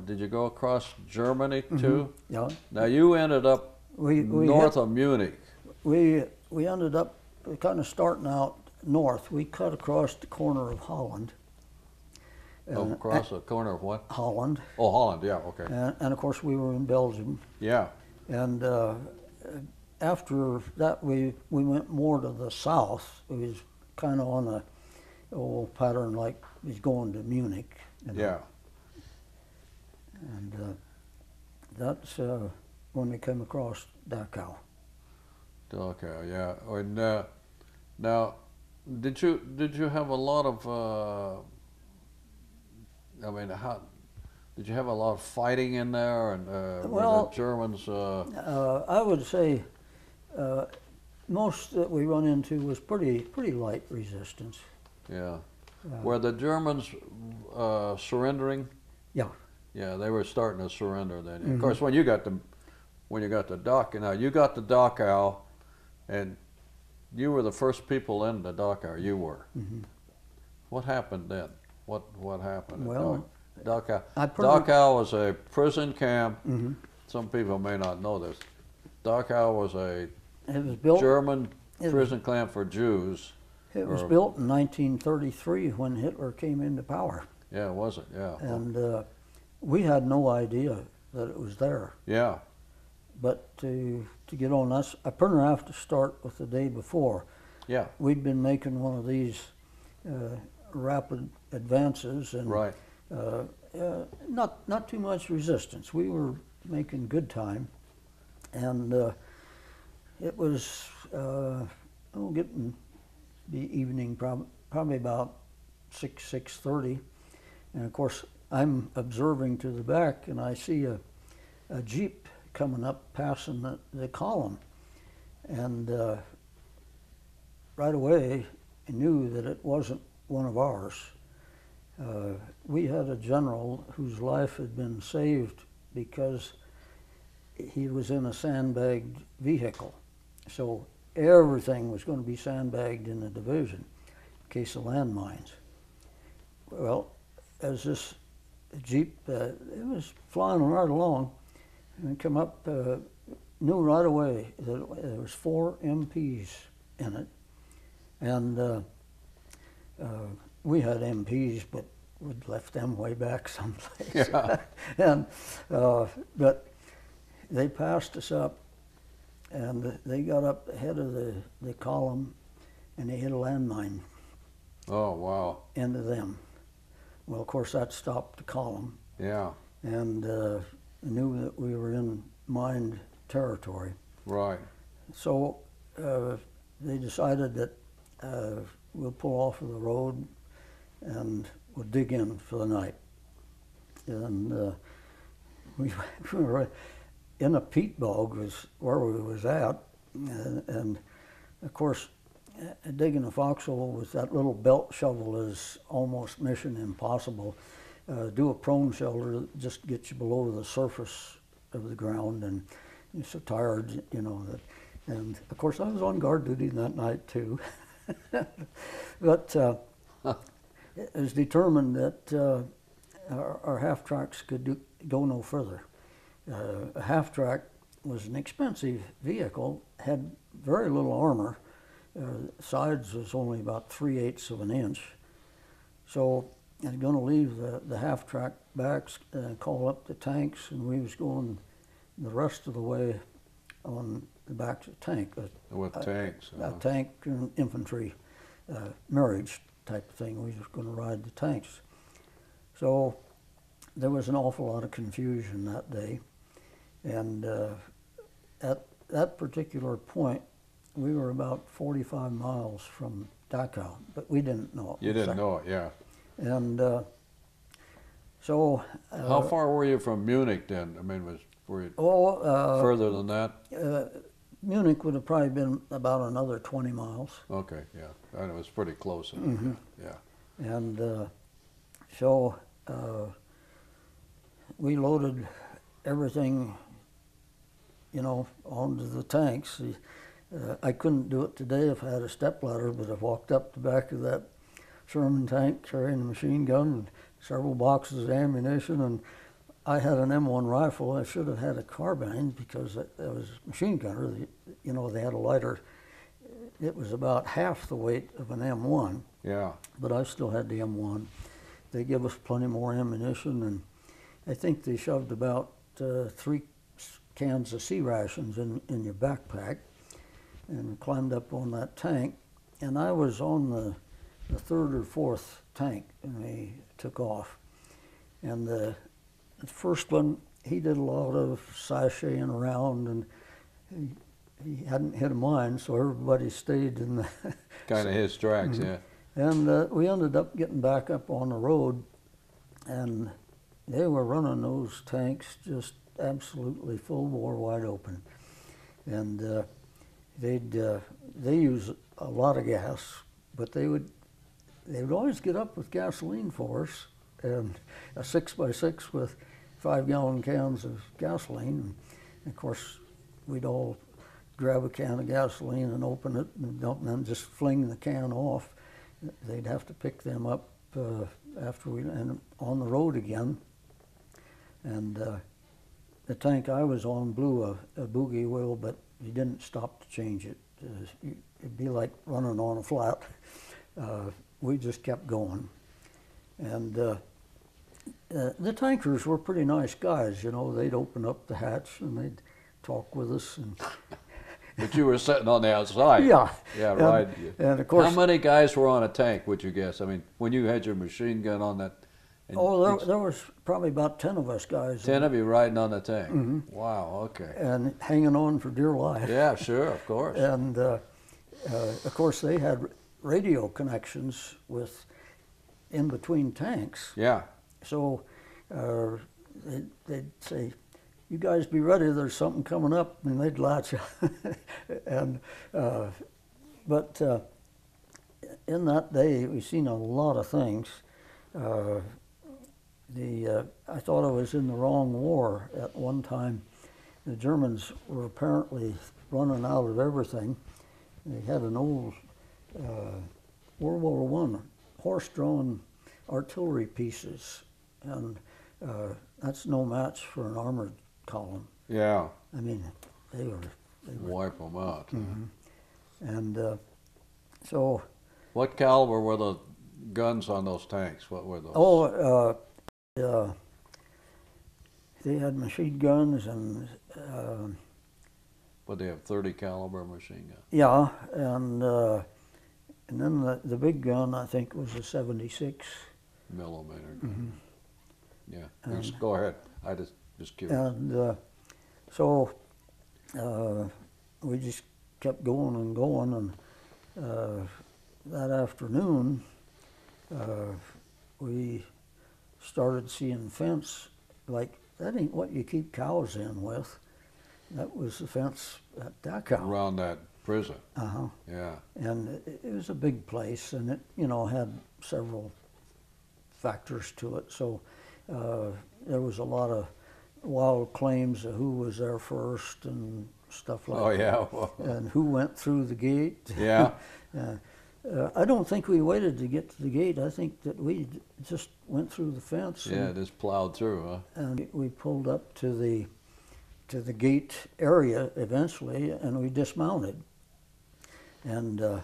did you go across Germany too? yeah. Now you ended up We we north hit- of Munich. we we ended up kind of starting out north. We cut across the corner of Holland. Oh, And- across the corner of what? Holland, Oh, Holland. Yeah. Okay. and, and of course we were in Belgium. Yeah. And uh, after that, we we went more to the south. It was kind of on a old pattern like he's going to Munich. you know. Yeah. And uh, that's uh, when we came across Dachau. Okay, yeah. And uh, now, did you did you have a lot of? Uh, I mean, how did you have a lot of fighting in there, and uh, were Well- the Germans? Uh, Uh, I would say uh, most that we run into was pretty pretty light resistance. yeah. Were the Germans uh, surrendering? Yeah. Yeah, they were starting to surrender then. Of Mhm. course, when you got the when you got the dock, now you got the Dachau, and you were the first people in the Dachau. You were. Mhm. What happened then? What what happened? Well, Dachau. I Dachau was a prison camp. Mhm. Some people may not know this. Dachau was a It was built. German prison camp for Jews. It was or- built in 1933 when Hitler came into power, Yeah, was it? Yeah. and uh, we had no idea that it was there. yeah. But to to get on us, I pretty have to start with the day before. Yeah. We'd been making one of these uh, rapid advances, and Right. uh, uh, not not too much resistance. We were making good time, and uh, it was uh, oh, getting the evening, prob- probably about six six thirty, and of course I'm observing to the back, and I see a, a jeep coming up, passing the, the column, and uh, right away I knew that it wasn't one of ours. Uh, we had a general whose life had been saved because he was in a sandbagged vehicle. So everything was going to be sandbagged in the division in case of landmines. Well, as this Jeep, uh, it was flying right along and come up, uh, knew right away that there was four MPs in it. And uh, uh, we had MPs, but we'd left them way back *laughs* someplace. Yeah. *laughs* and uh, but they passed us up, and they got up ahead of the, the column, and they hit a landmine Oh wow. into them. Well, of course, that stopped the column, Yeah. and uh, knew that we were in mined territory. Right. So uh, they decided that uh, we'll pull off of the road and we'll dig in for the night. And uh, we, *laughs* we were in a peat bog was where we was at, and, and of course, digging a foxhole with that little belt shovel is almost mission impossible. Uh, do a prone shelter that just gets you below the surface of the ground, and you're so tired, you know that. And of course, I was on guard duty that night too. *laughs* but uh, it was determined that uh, our, our half tracks could do, go no further. Uh, a half track was an expensive vehicle, had very little armor. Uh, sides was only about three eighths of an inch. So I was going to leave the, the half track backs, uh, call up the tanks, and we was going the rest of the way on the back of the tank. A, With Uh, tanks. a uh, tank and infantry uh, marriage type of thing. We was going to ride the tanks. So there was an awful lot of confusion that day. And uh, at that particular point, we were about 45 miles from Dachau, but we didn't know it. you didn't know it, yeah. And uh, so. Uh, How far were you from Munich then? I mean, was were you Oh, uh, further than that? uh, Munich would have probably been about another 20 miles. Okay, yeah. And it was pretty close. Mhm. Yeah. And uh, so uh, we loaded everything, you know, onto the tanks. Uh, I couldn't do it today if I had a stepladder, but I walked up the back of that Sherman tank carrying a machine gun and several boxes of ammunition. And I had an M1 rifle. I should have had a carbine because I I was a machine gunner. The, you know, they had a lighter. It was about half the weight of an M1 Yeah. but I still had the M1. They give us plenty more ammunition, and I think they shoved about uh, three cans of C rations in, in your backpack and climbed up on that tank. And I was on the, the third or fourth tank, and we took off. And the, the first one he did a lot of sashaying around, and he, he hadn't hit a mine, so everybody stayed in the. *laughs* Kind of his tracks, yeah. And uh, we ended up getting back up on the road, and they were running those tanks just absolutely full bore wide open. And uh, they'd uh, they use a lot of gas, but they would they would always get up with gasoline for us, and a six by six with five gallon cans of gasoline. And of course, we'd all grab a can of gasoline and open it and dump, just fling the can off. They'd have to pick them up uh, after we and on the road again. And uh, the tank I was on blew a, a bogey wheel, but you didn't stop to change it. Uh, it'd be like running on a flat. Uh, we just kept going. And uh, uh, the tankers were pretty nice guys, you know. They'd open up the hatch and they'd talk with us. And *laughs* But you were sitting on the outside. yeah, Yeah, and, right. And of course, How many guys were on a tank, would you guess? I mean, when you had your machine gun on that. And oh, there, there was probably about ten of us guys. Ten of you riding on the tank. Mm-hmm. Wow, okay. and hanging on for dear life. Yeah, sure, of course. And uh, uh, of course, they had radio connections with in between tanks. Yeah, So uh, they'd, they'd say, "You guys be ready. There's something coming up," and they'd latch. *laughs* and uh, but uh, in that day, we've seen a lot of things. Uh, the uh, I thought I was in the wrong war at one time. The Germans were apparently running out of everything. They had an old uh, World War One horse-drawn artillery pieces, and uh, that's no match for an armored column. yeah. I mean, they were, they were Wipe them out. and uh, so What caliber were the guns on those tanks? What were those? oh, uh, they had machine guns and uh, Would they have 30 caliber machine gun? yeah, and uh, and then the, the big gun I think was a 76. Millimeter. Mm-hmm. Yeah. Just go ahead. I just just curious. And uh, so uh, we just kept going and going. And uh, that afternoon, uh, we started seeing fence like that ain't what you keep cows in with. That was the fence at Dachau. Around that prison. Uh-huh. Yeah. And it, it was a big place, and it you know had several factors to it. So uh, there was a lot of wild claims of who was there first and stuff like Oh that. yeah. *laughs* And who went through the gate. yeah. *laughs* Uh, uh, I don't think we waited to get to the gate. I think that we just went through the fence. and- Yeah. Just plowed through, huh? and we pulled up to the to the gate area eventually, and we dismounted. And uh,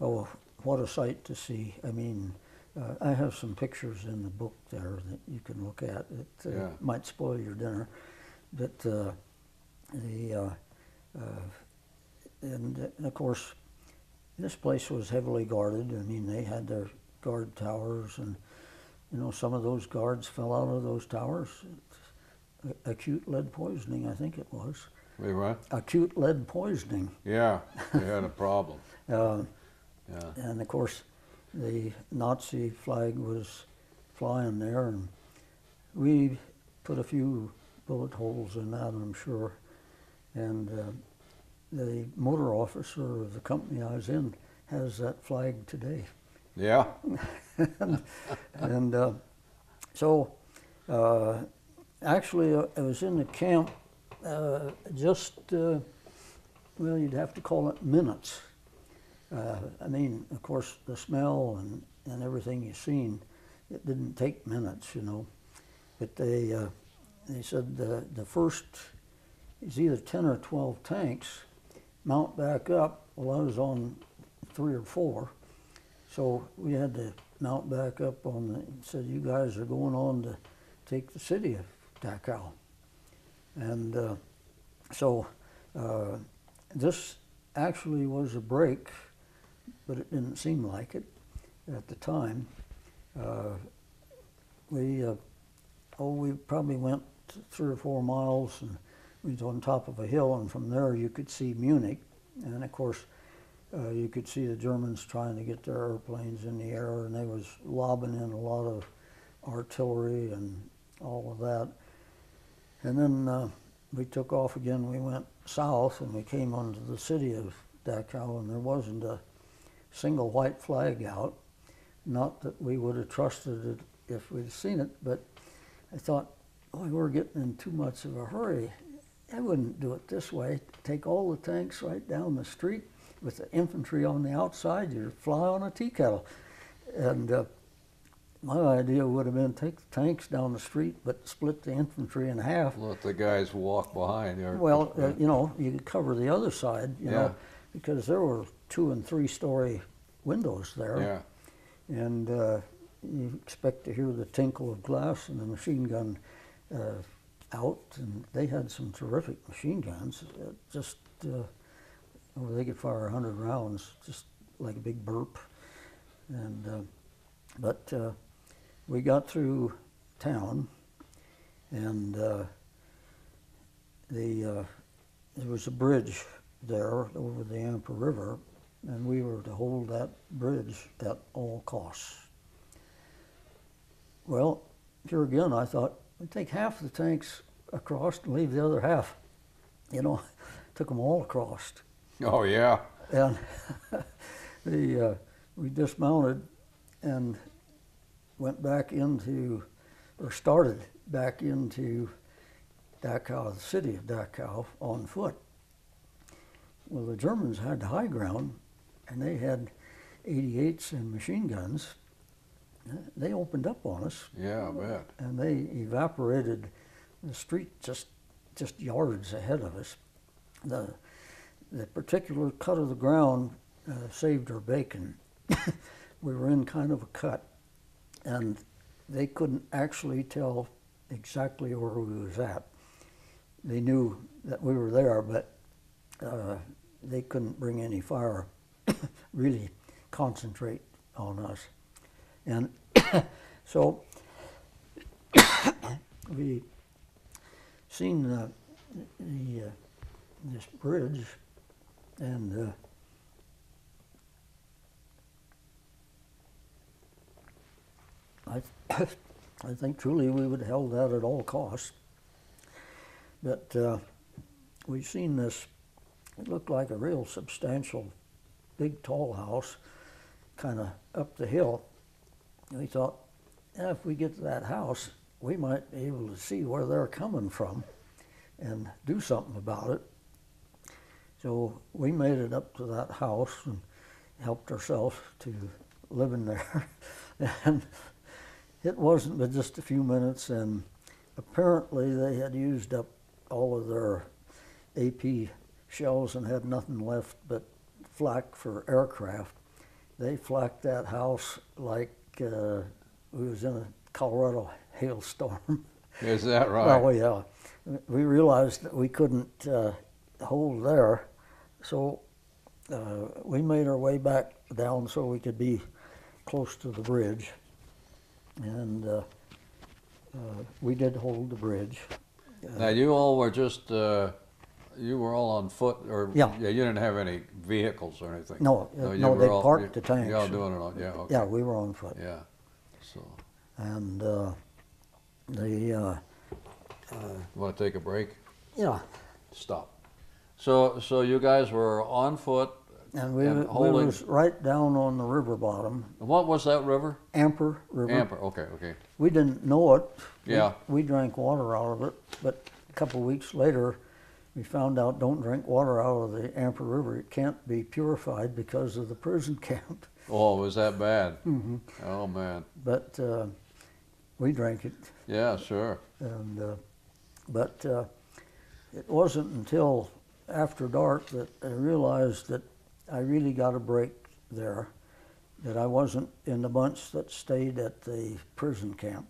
oh, what a sight to see! I mean, uh, I have some pictures in the book there that you can look at. It uh, Yeah. might spoil your dinner, but uh, the uh, uh, and, uh, and of course, this place was heavily guarded. I mean, they had their guard towers, and you know, some of those guards fell out of those towers. Acute lead poisoning, I think it was. Wait, what? Acute lead poisoning. Yeah. They had a problem. *laughs* Uh, Yeah. and of course, the Nazi flag was flying there, and we put a few bullet holes in that, I'm sure. And uh, the motor officer of the company I was in has that flag today. Yeah. *laughs* and uh, so, uh, actually, uh, I was in the camp uh, just, uh, well, you'd have to call it minutes. Uh, I mean, of course, the smell and, and everything you've seen, it didn't take minutes, you know. But they, uh, they said the, the first, is either 10 or 12 tanks mount back up. Well, I was on three or four. So we had to mount back up on the, said, you guys are going on to take the city of Dachau. And uh, so uh, this actually was a break, but it didn't seem like it at the time. Uh, we, uh, oh, we probably went three or four miles, and was on top of a hill, and from there you could see Munich, and of course. Uh, you could see the Germans trying to get their airplanes in the air, and they was lobbing in a lot of artillery and all of that. And then uh, we took off again. We went south, and we came onto the city of Dachau, and there wasn't a single white flag out. Not that we would have trusted it if we'd seen it, but I thought, boy, we're getting in too much of a hurry. I wouldn't do it this way. Take all the tanks right down the street with the infantry on the outside. You fly on a tea kettle. And uh, my idea would have been take the tanks down the street, but split the infantry in half. Let the guys walk behind. Or, Well, uh, you know, you could cover the other side, you Yeah. know, because there were two and three story windows there. yeah. And uh, you expect to hear the tinkle of glass and the machine gun uh, out. And they had some terrific machine guns. Uh, just, uh, they could fire 100 rounds, just like a big burp. And, uh, but uh, we got through town, and uh, the uh, there was a bridge there over the Amper River, and we were to hold that bridge at all costs. Well, here again, I thought we'd take half the tanks across and leave the other half. You know, *laughs* took them all across, Oh yeah. and *laughs* the uh, we dismounted and went back into, or started back into Dachau, the city of Dachau, on foot. Well, the Germans had the high ground, and they had 88s and machine guns. They opened up on us, Yeah, I bet. and they evaporated the street just just yards ahead of us. The the particular cut of the ground uh, saved our bacon. *laughs* we were in kind of a cut, and they couldn't actually tell exactly where we was at. They knew that we were there, but uh, they couldn't bring any fire, *coughs* really concentrate on us. And *coughs* so *coughs* we seen uh, the uh, this bridge, and uh, I *coughs* I think truly we would have held that at all costs. But uh, we seen this. It looked like a real substantial, big, tall house, kind of up the hill. And we thought, "Yeah, if we get to that house, we might be able to see where they're coming from and do something about it. So we made it up to that house and helped ourselves to living there. *laughs* and it wasn't but just a few minutes, and apparently they had used up all of their AP shells and had nothing left but flak for aircraft. They flaked that house like uh, we was in a Colorado hailstorm. Is that right? Oh yeah, we realized that we couldn't uh, hold there, so uh, we made our way back down so we could be close to the bridge, and uh, uh, we did hold the bridge. Now you all were just uh, you were all on foot, or Yeah. you didn't have any vehicles or anything. No, uh, you no, were they all- parked you- the tanks. You all doing it on, yeah, okay. Yeah, we were on foot, Yeah. So, and uh, the uh, want to take a break? yeah, Stop. So, so you guys were on foot. and we, And we holding- was right down on the river bottom, What was that river? Amper River. Amper. Okay, okay. We didn't know it. We- Yeah. We, drank water out of it, but a couple of weeks later, we found out don't drink water out of the Amper River. It can't be purified because of the prison *laughs* camp. Oh, was that bad? hmm Oh man. But uh, we drank it, Yeah, sure. and uh, but uh, it wasn't until after dark that I realized that I really got a break there. That I wasn't in the bunch that stayed at the prison camp.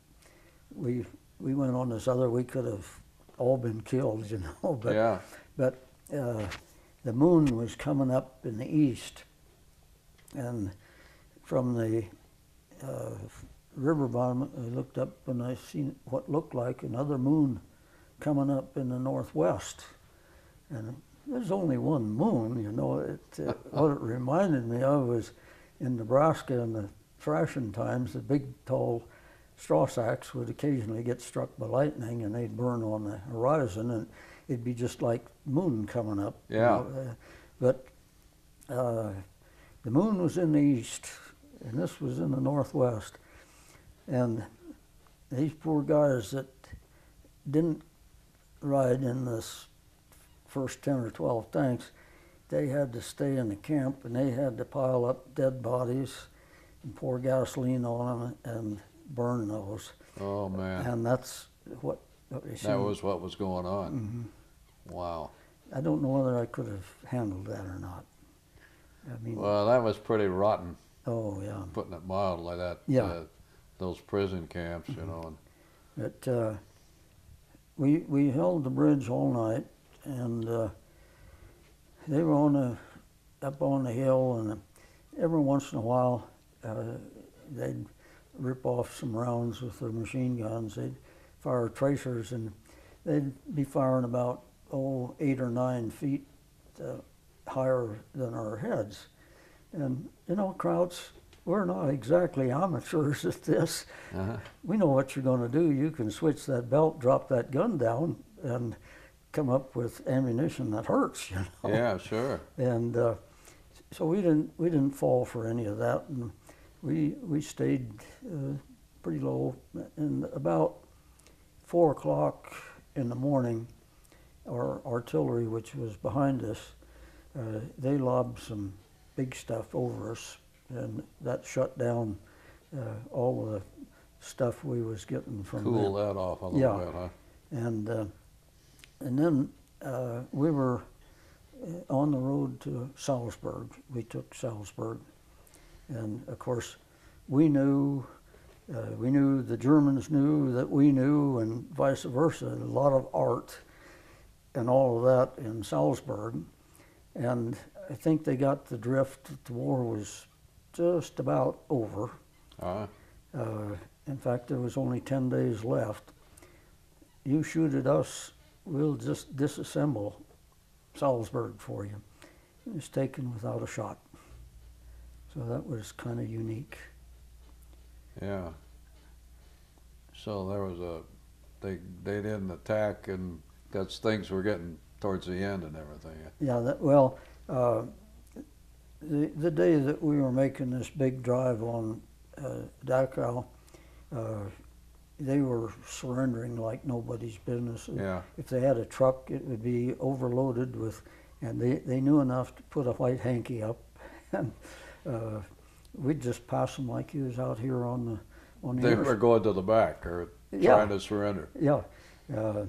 We we went on this other. We could have all been killed, you know. *laughs* But yeah. but uh, the moon was coming up in the east, and from the uh, river bottom, I looked up and I seen what looked like another moon coming up in the northwest, and there's only one moon. You know, it, uh, *laughs* what it reminded me of was in Nebraska in the thrashing times, the big tall straw sacks would occasionally get struck by lightning, and they'd burn on the horizon, and it'd be just like moon coming up. you Yeah. know, uh, but uh, the moon was in the east, and this was in the northwest. And these poor guys that didn't ride in this first 10 or 12 tanks, they had to stay in the camp and they had to pile up dead bodies and pour gasoline on them and burn those. Oh man, And that's what, that was what was going on. Mhm. Wow. I don't know whether I could have handled that or not. I mean, Well, that was pretty rotten, oh yeah. putting it mildly. That Yeah. uh, those prison camps, you know. And, But uh, we we held the bridge all night, and uh, they were on the up on the hill, and every once in a while uh, they'd rip off some rounds with their machine guns. They'd fire tracers, and they'd be firing about oh eight or nine feet uh, higher than our heads. And you know, Krauts, we're not exactly amateurs at this uh we know what you're going to do. You can switch that belt, drop that gun down, and come up with ammunition that hurts. You know. Yeah, sure. And uh, so we didn't we didn't fall for any of that, and we we stayed uh, pretty low. And about four o'clock in the morning, our artillery, which was behind us, uh, they lobbed some big stuff over us, and that shut down uh, all the stuff we was getting from Cool them. that off a little Yeah. bit, huh? And uh, and then uh, we were uh, on the road to Salzburg. We took Salzburg, and of course, we knew. Uh, we knew the Germans knew that we knew, and vice versa. A lot of art and all of that in Salzburg, and I think they got the drift that the war was just about over. Uh, Uh, in fact, there was only 10 days left. You shoot at us, we'll just disassemble Salzburg for you. It was taken without a shot. So that was kind of unique. yeah. So there was a, they they didn't attack, and that's things were getting towards the end and everything. Yeah, that, well, uh, the, the day that we were making this big drive on uh, Dachau, uh, they were surrendering like nobody's business. Yeah. if they had a truck, it would be overloaded with, and they, they knew enough to put a white hanky up, *laughs* and uh, we'd just pass them like he was out here on the on the They interstate. were going to the back or Yeah. trying to surrender. Yeah, uh,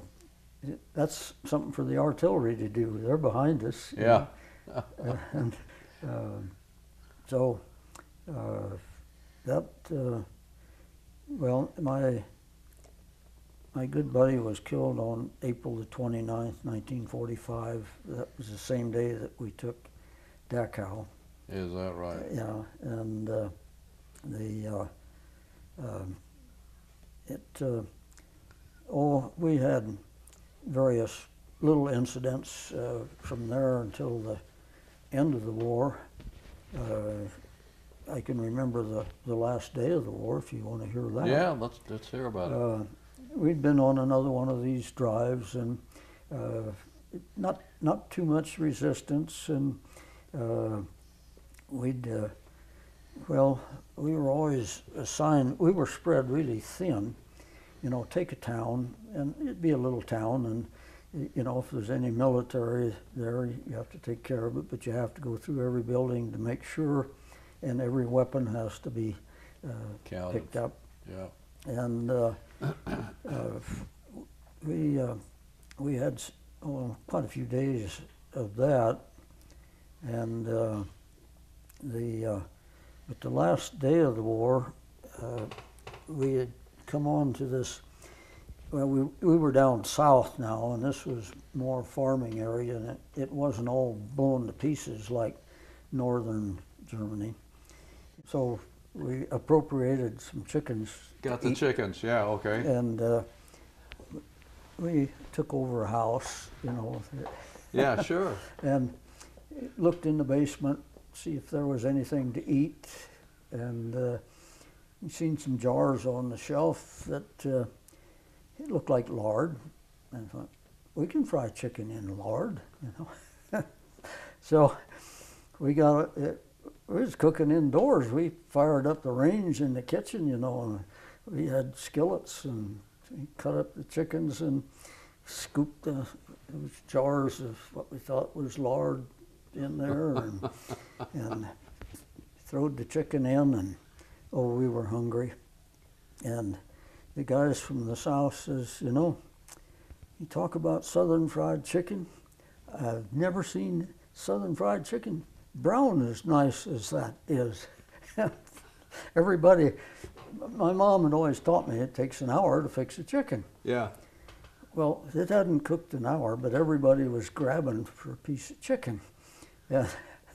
that's something for the artillery to do. They're behind us. Yeah. *laughs* Uh, and um so uh, that uh, well, my my good buddy was killed on April the 29th, 1945. That was the same day that we took Dachau. Is that right? Yeah, and uh, the uh, um, it uh, oh we had various little incidents uh, from there until the end of the war. Uh, I can remember the, the last day of the war if you want to hear that. Yeah, let's let's hear about it. Uh, we'd been on another one of these drives and uh, not not too much resistance and uh, we'd uh, well we were always assigned we were spread really thin you know take a town and it'd be a little town and you know if there's any military there you have to take care of it but you have to go through every building to make sure and every weapon has to be uh, picked up Yeah. and uh, *coughs* uh, we uh, we had oh, quite a few days of that, and uh, the uh, but the last day of the war, uh, we had come on to this. Well, we we were down south now, and this was more farming area, and it, it wasn't all blown to pieces like northern Germany. So we appropriated some chickens. Got the eat chickens. Yeah. Okay. and uh, we took over a house, you know, Yeah, *laughs* sure. and looked in the basement, see if there was anything to eat, and uh, seen some jars on the shelf that uh, it looked like lard, and I thought we can fry chicken in lard, you know. *laughs* so we got it. it we was cooking indoors. We fired up the range in the kitchen, you know, and we had skillets and cut up the chickens and scooped the jars of what we thought was lard in there and, *laughs* and throwed the chicken in and oh we were hungry and the guys from the south says you know you talk about southern fried chicken i've never seen southern fried chicken brown as nice as that is *laughs* everybody my mom had always taught me it takes an hour to fix a chicken Yeah. well, it hadn't cooked an hour, but everybody was grabbing for a piece of chicken. And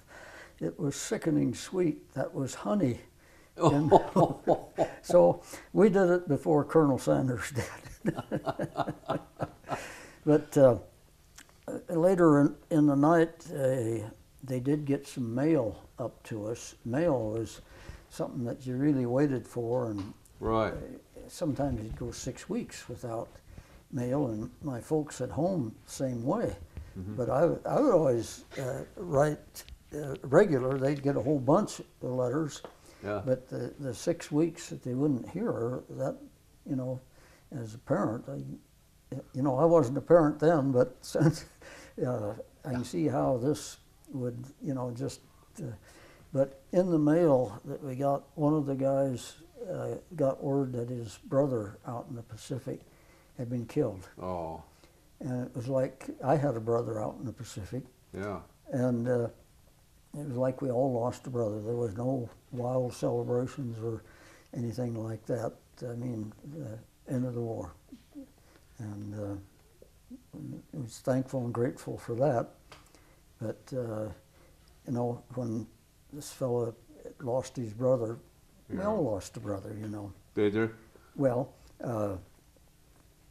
*laughs* it was sickening sweet. That was honey. *laughs* *laughs* So we did it before Colonel Sanders did. but uh, later in, in the night, uh, they did get some mail up to us. Mail was something that you really waited for, and Right. sometimes you'd go six weeks without mail, and my folks at home same way. But I, would- I would always uh, write uh, regular. They'd get a whole bunch of letters, Yeah. but the, the six weeks that they wouldn't hear that, you know, as a parent, I, you know, I wasn't a parent then, but *laughs* since uh, I can see how this would, you know, just. Uh, but in the mail that we got, one of the guys uh, got word that his brother out in the Pacific had been killed, Oh, and it was like I had a brother out in the Pacific, yeah. and uh, it was like we all lost a brother. There was no wild celebrations or anything like that. I mean, the end of the war, and uh, I was thankful and grateful for that. But uh, you know, when this fellow lost his brother, we all lost a brother. You know. Did you? Well, uh,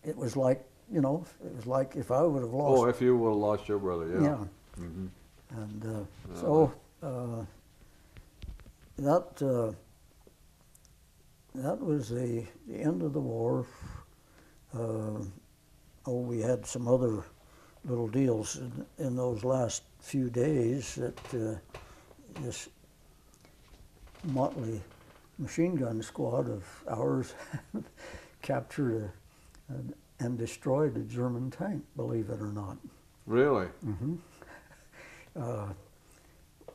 it was like you know, it was like if I would have lost. Oh, if you would have lost your brother, yeah. yeah. hmm And uh, Yeah. so uh, that uh, that was the, the end of the war. Uh, oh, we had some other little deals in, in those last few days that uh, this motley machine gun squad of ours *laughs* captured a, a, and destroyed a German tank, believe it or not. Really? hmm Uh,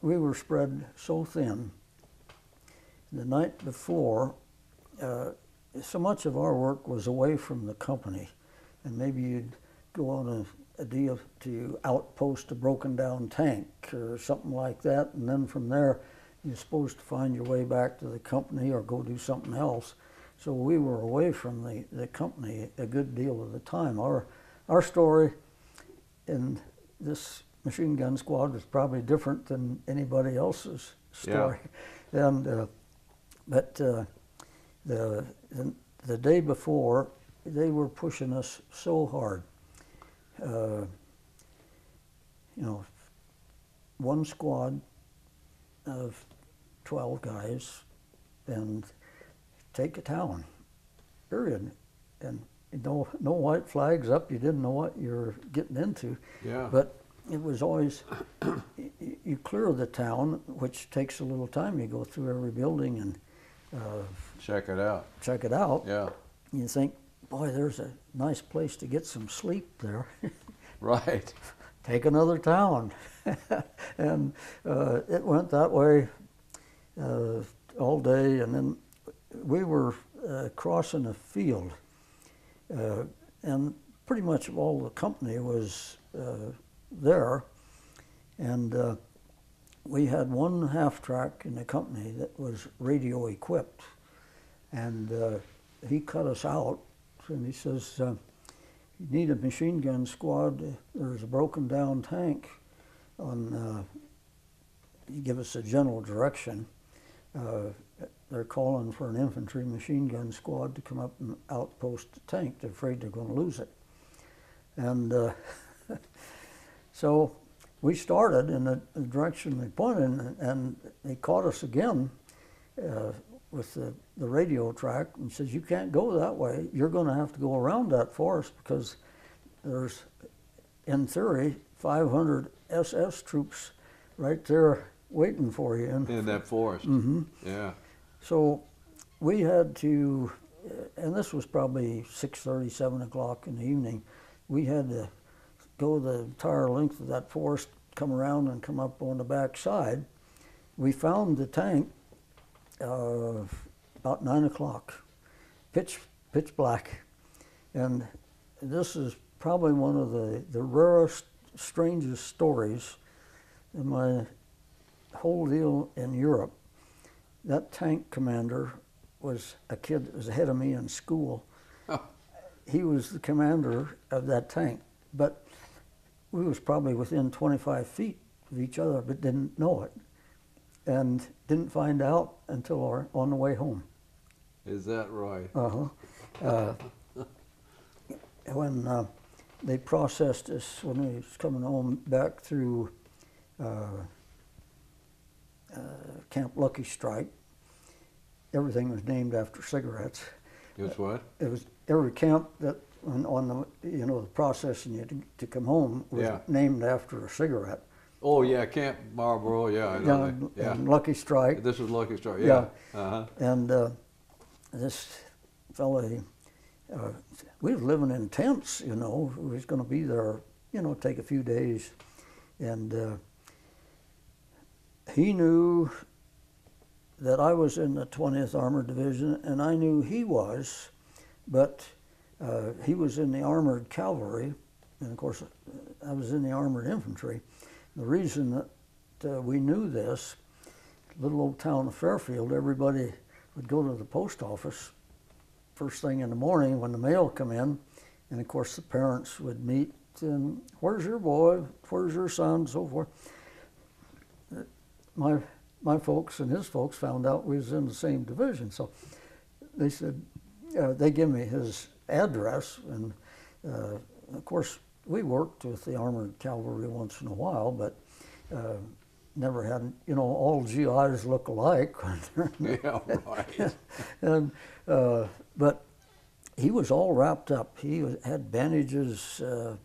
we were spread so thin. The night before, uh, so much of our work was away from the company, and maybe you'd go on a, a deal to outpost a broken down tank or something like that, and then from there, you're supposed to find your way back to the company or go do something else. So we were away from the, the company a good deal of the time. Our, our story in this machine gun squad was probably different than anybody else's story. Yeah. *laughs* And uh, but uh, the, the the day before, they were pushing us so hard. Uh, you know, one squad of twelve guys, and take a town. Period. And no no white flags up. You didn't know what you were getting into. Yeah. But it was always, you clear the town, which takes a little time. You go through every building and uh, Check it out. check it out. Yeah. You think, boy, there's a nice place to get some sleep there. *laughs* Right. Take another town. *laughs* and uh, it went that way uh, all day. And then we were uh, crossing a field. Uh, and pretty much all the company was uh, there. And uh, we had one half track in the company that was radio equipped. And uh, he cut us out and he says, You need a machine gun squad. There's a broken down tank on. He give us a general direction. Uh, they're calling for an infantry machine gun squad to come up and outpost the tank. They're afraid they're going to lose it. And uh, *laughs* so we started in the, direction they pointed, and, they caught us again uh, with the, the radio track and says, You can't go that way. You're going to have to go around that forest because there's, in theory, 500 SS troops right there waiting for you. And In that forest. hmm Yeah. So we had to, uh, and this was probably 6:30, 7 o'clock in the evening. We had to go the entire length of that forest, come around and come up on the back side. We found the tank uh, about 9 o'clock, pitch, pitch black. And this is probably one of the, the rarest, strangest stories in my whole deal in Europe that tank commander was a kid that was ahead of me in school. Oh. He was the commander of that tank, but we was probably within 25 feet of each other, but didn't know it, and didn't find out until our, on the way home. Is that right? Uh-huh. Uh, *laughs* when uh, they processed us when we was coming home back through uh, uh, Camp Lucky Strike, everything was named after cigarettes. Guess what? It was every camp that on, on the you know the processing you to, to come home was Yeah. named after a cigarette. Oh yeah, Camp Marlboro. Yeah, I know and. Yeah. and Lucky Strike. This was Lucky Strike. Yeah. Yeah. Uh huh. And uh, this fellow, he, uh, we was living in tents, you know. We was going to be there, you know, take a few days. And uh, he knew that I was in the 20th Armored Division, and I knew he was, but uh, he was in the Armored Cavalry, and of course, I was in the Armored Infantry. The reason that uh, we knew this, little old town of Fairfield, everybody would go to the post office first thing in the morning when the mail come in, and of course the parents would meet and where's your boy, where's your son, so forth. My my folks and his folks found out we was in the same division, so they said uh, they give me his address, and uh, of course we worked with the armored cavalry once in a while, but. Uh, Never had, you know, all GIs look alike. *laughs* Yeah. Right. *laughs* and uh, but he was all wrapped up. He was, had bandages uh,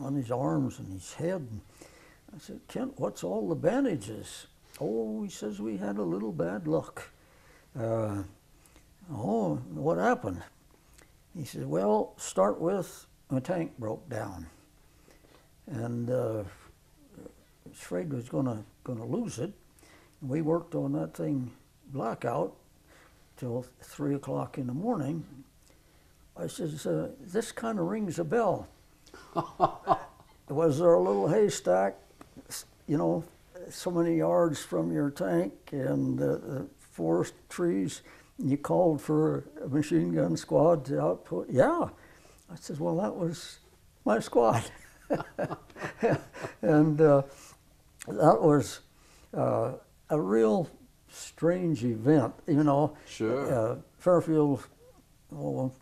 on his arms and his head. And I said, Kent, what's all the bandages? Oh, he says we had a little bad luck. Uh, oh, what happened? He says, well, start with my tank broke down, and uh, I was afraid we was gonna gonna lose it. We worked on that thing blackout till three o'clock in the morning. I says, uh, "This kind of rings a bell." *laughs* Was there a little haystack, you know, so many yards from your tank and uh, the forest trees? And you called for a machine gun squad to output. Yeah, I said, "Well, that was my squad," *laughs* and uh, that was uh, a real strange event. You know, Sure. uh, Fairfield, well,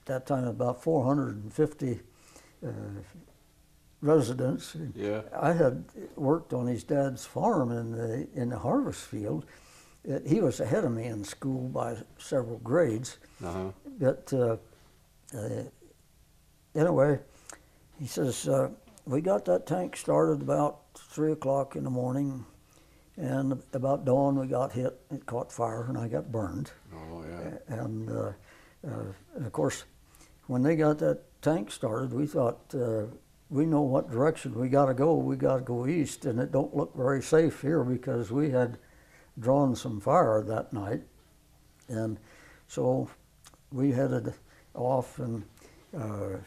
at that time about 450 uh, residents. Yeah. I had worked on his dad's farm in the in the harvest field. Uh, he was ahead of me in school by several grades, Uh huh. but uh, uh, anyway, he says uh, we got that tank started about three o'clock in the morning, and about dawn we got hit. It caught fire, and I got burned. Oh yeah. And, uh, uh, and of course, when they got that tank started, we thought uh, we know what direction we got to go. We got to go east, and it don't look very safe here because we had drawn some fire that night, and so we headed off. And uh,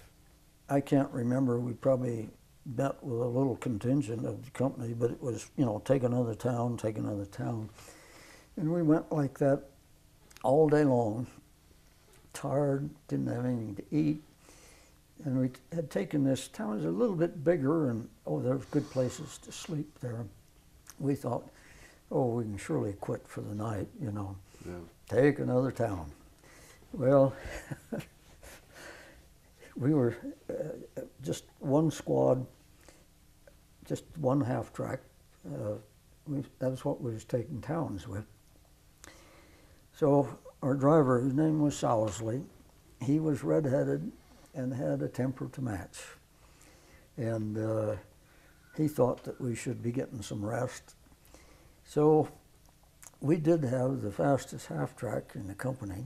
I can't remember. We probably met with a little contingent of the company, but it was you know take another town, take another town, and we went like that all day long, tired, didn't have anything to eat. And we had taken this town, was a little bit bigger, and oh, there was good places to sleep there. We thought, oh, we can surely quit for the night, you know, Yeah. take another town. Well, *laughs* we were uh, just one squad, just one half track. Uh, we, that was what we was taking towns with. So our driver, whose name was Sowsley, he was redheaded and had a temper to match. And uh, he thought that we should be getting some rest. So we did have the fastest half track in the company,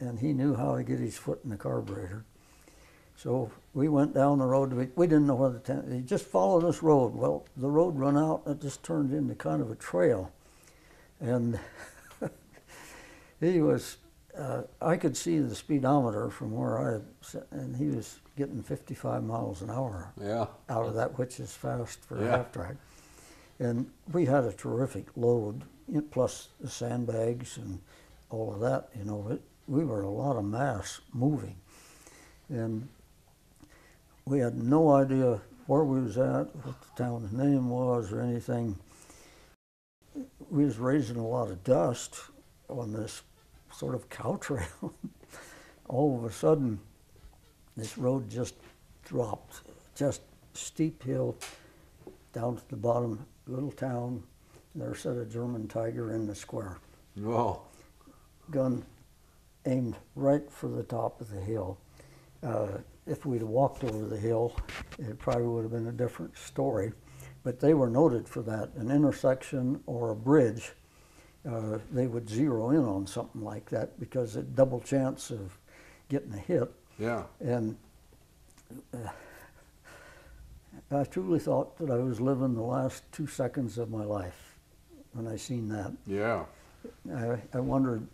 and he knew how to get his foot in the carburetor. So we went down the road. We, we didn't know where the tent. He just followed this road. Well, the road run out. It just turned into kind of a trail, and *laughs* he was. Uh, I could see the speedometer from where I, sat, and he was getting 55 miles an hour Yeah. out of that, which is fast for Yeah. a half track. And we had a terrific load, plus the sandbags and all of that. You know, it, we were a lot of mass moving, and we had no idea where we was at, what the town's name was, or anything. We was raising a lot of dust on this sort of cow trail. *laughs* all of a sudden, this road just dropped, just steep hill down to the bottom, little town. There sat a German tiger in the square, Oh. gun aimed right for the top of the hill. Uh, if we'd walked over the hill, it probably would have been a different story. But they were noted for that. An intersection or a bridge, uh, they would zero in on something like that because a double chance of getting a hit. Yeah. And uh, I truly thought that I was living the last two seconds of my life when I seen that. Yeah. I, I wondered,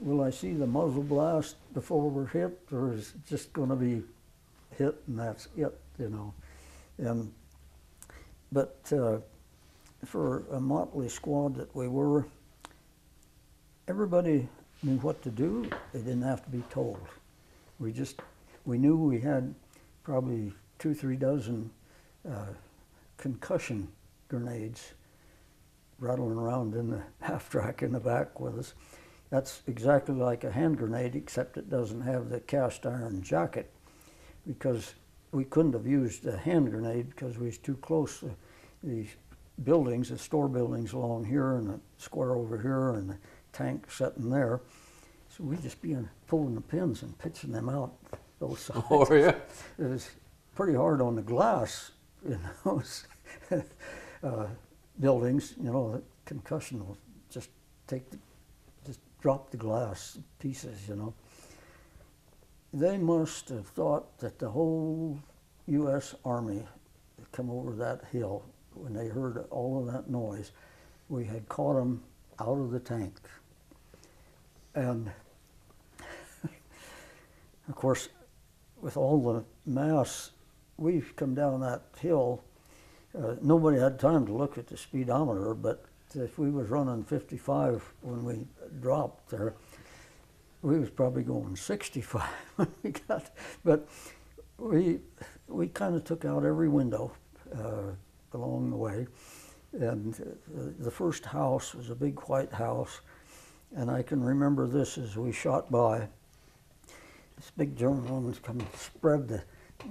will I see the muzzle blast before we're hit, or is it just going to be hit and that's it, you know? And but uh, for a motley squad that we were, everybody knew what to do. They didn't have to be told. We just we knew we had probably two, three dozen uh, concussion grenades rattling around in the *laughs* half track in the back with us. That's exactly like a hand grenade, except it doesn't have the cast iron jacket because we couldn't have used a hand grenade because we was too close to the buildings, the store buildings along here and the square over here and the tank sitting there. So we'd just be pulling the pins and pitching them out both *laughs* sides Oh, yeah. it was pretty hard on the glass in those *laughs* uh, buildings. You know, the concussion will just take, the, just drop the glass pieces. You know, they must have thought that the whole U.S. Army come over that hill when they heard all of that noise. We had caught them out of the tank, and *laughs* of course with all the mass, we've come down that hill. Uh, nobody had time to look at the speedometer, but if we was running 55 when we dropped there, we was probably going 65 *laughs* when we got. But we we kind of took out every window uh, along the way, and uh, the first house was a big white house, and I can remember this as we shot by this big German woman's come and spread the,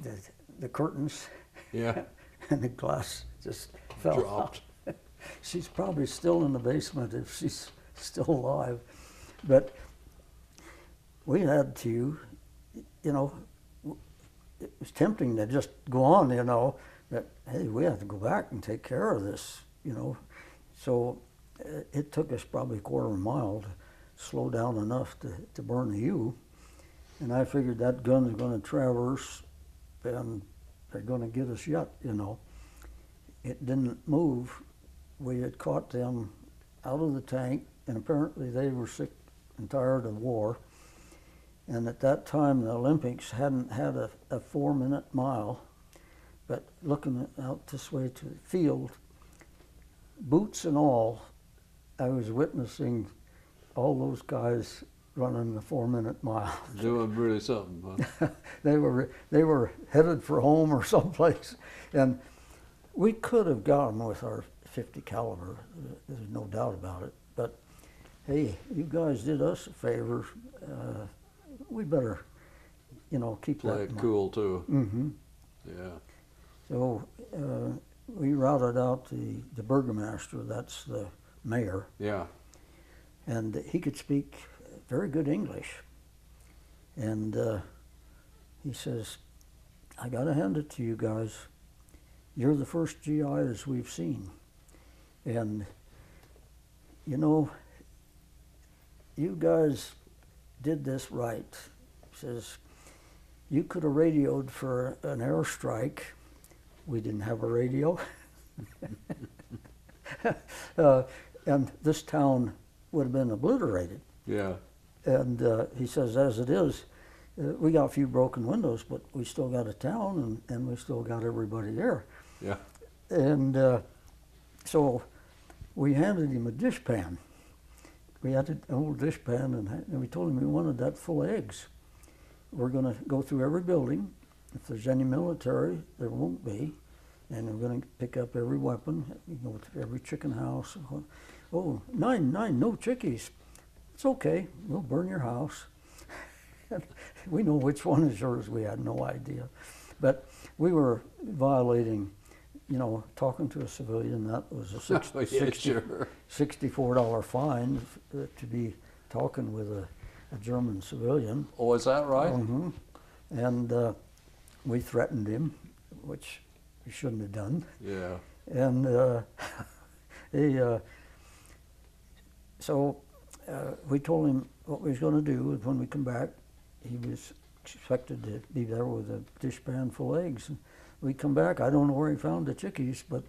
the, the curtains, Yeah. *laughs* and the glass just fell Dropped. out. *laughs* she's probably still in the basement if she's still alive. But we had to, you know, it was tempting to just go on, you know, hey, we have to go back and take care of this, you know. So uh, it took us probably a quarter of a mile to slow down enough to, to burn the U. And I figured that gun's going to traverse and they're going to get us yet, you know. It didn't move. We had caught them out of the tank, and apparently they were sick and tired of war. And at that time, the Olympics hadn't had a, a four minute mile. But looking out this way to the field, boots and all, I was witnessing all those guys running the four minute mile. *laughs* Doing really something. Huh? *laughs* they were they were headed for home or *laughs* someplace, and we could have gone with our 50 caliber. There's no doubt about it. But hey, you guys did us a favor. Uh, we better you know, keep Play that it cool too. Mm-hmm. Yeah. So uh, we routed out the, the burgomaster, that's the mayor, Yeah. and he could speak very good English. And uh, he says, I got to hand it to you guys. You're the first GIs we've seen. And, you know, you guys did this right. He says, you could have radioed for an airstrike. We didn't have a radio. *laughs* uh, and this town would have been obliterated. Yeah. And uh, he says, as it is, uh, we got a few broken windows, but we still got a town and, and we still got everybody there. Yeah. And uh, so we handed him a dishpan. We had an old dishpan and, and we told him we wanted that full of eggs. We're going to go through every building. If there's any military, there won't be. And we're going to pick up every weapon, you go to every chicken house. Oh, nine, nine, no chickies. It's okay. We'll burn your house. *laughs* we know which one is yours. We had no idea. But we were violating, you know, talking to a civilian, that was a *laughs* six, yeah, 60 sure. $64 fine uh, to be talking with a, a German civilian. Oh, is that right? Mhm. And uh, we threatened him, which we shouldn't have done. Yeah. And uh, *laughs* he, uh, so uh, we told him what we was going to do. When we come back, he was expected to be there with a dishpan full of eggs. And we come back. I don't know where he found the chickies, but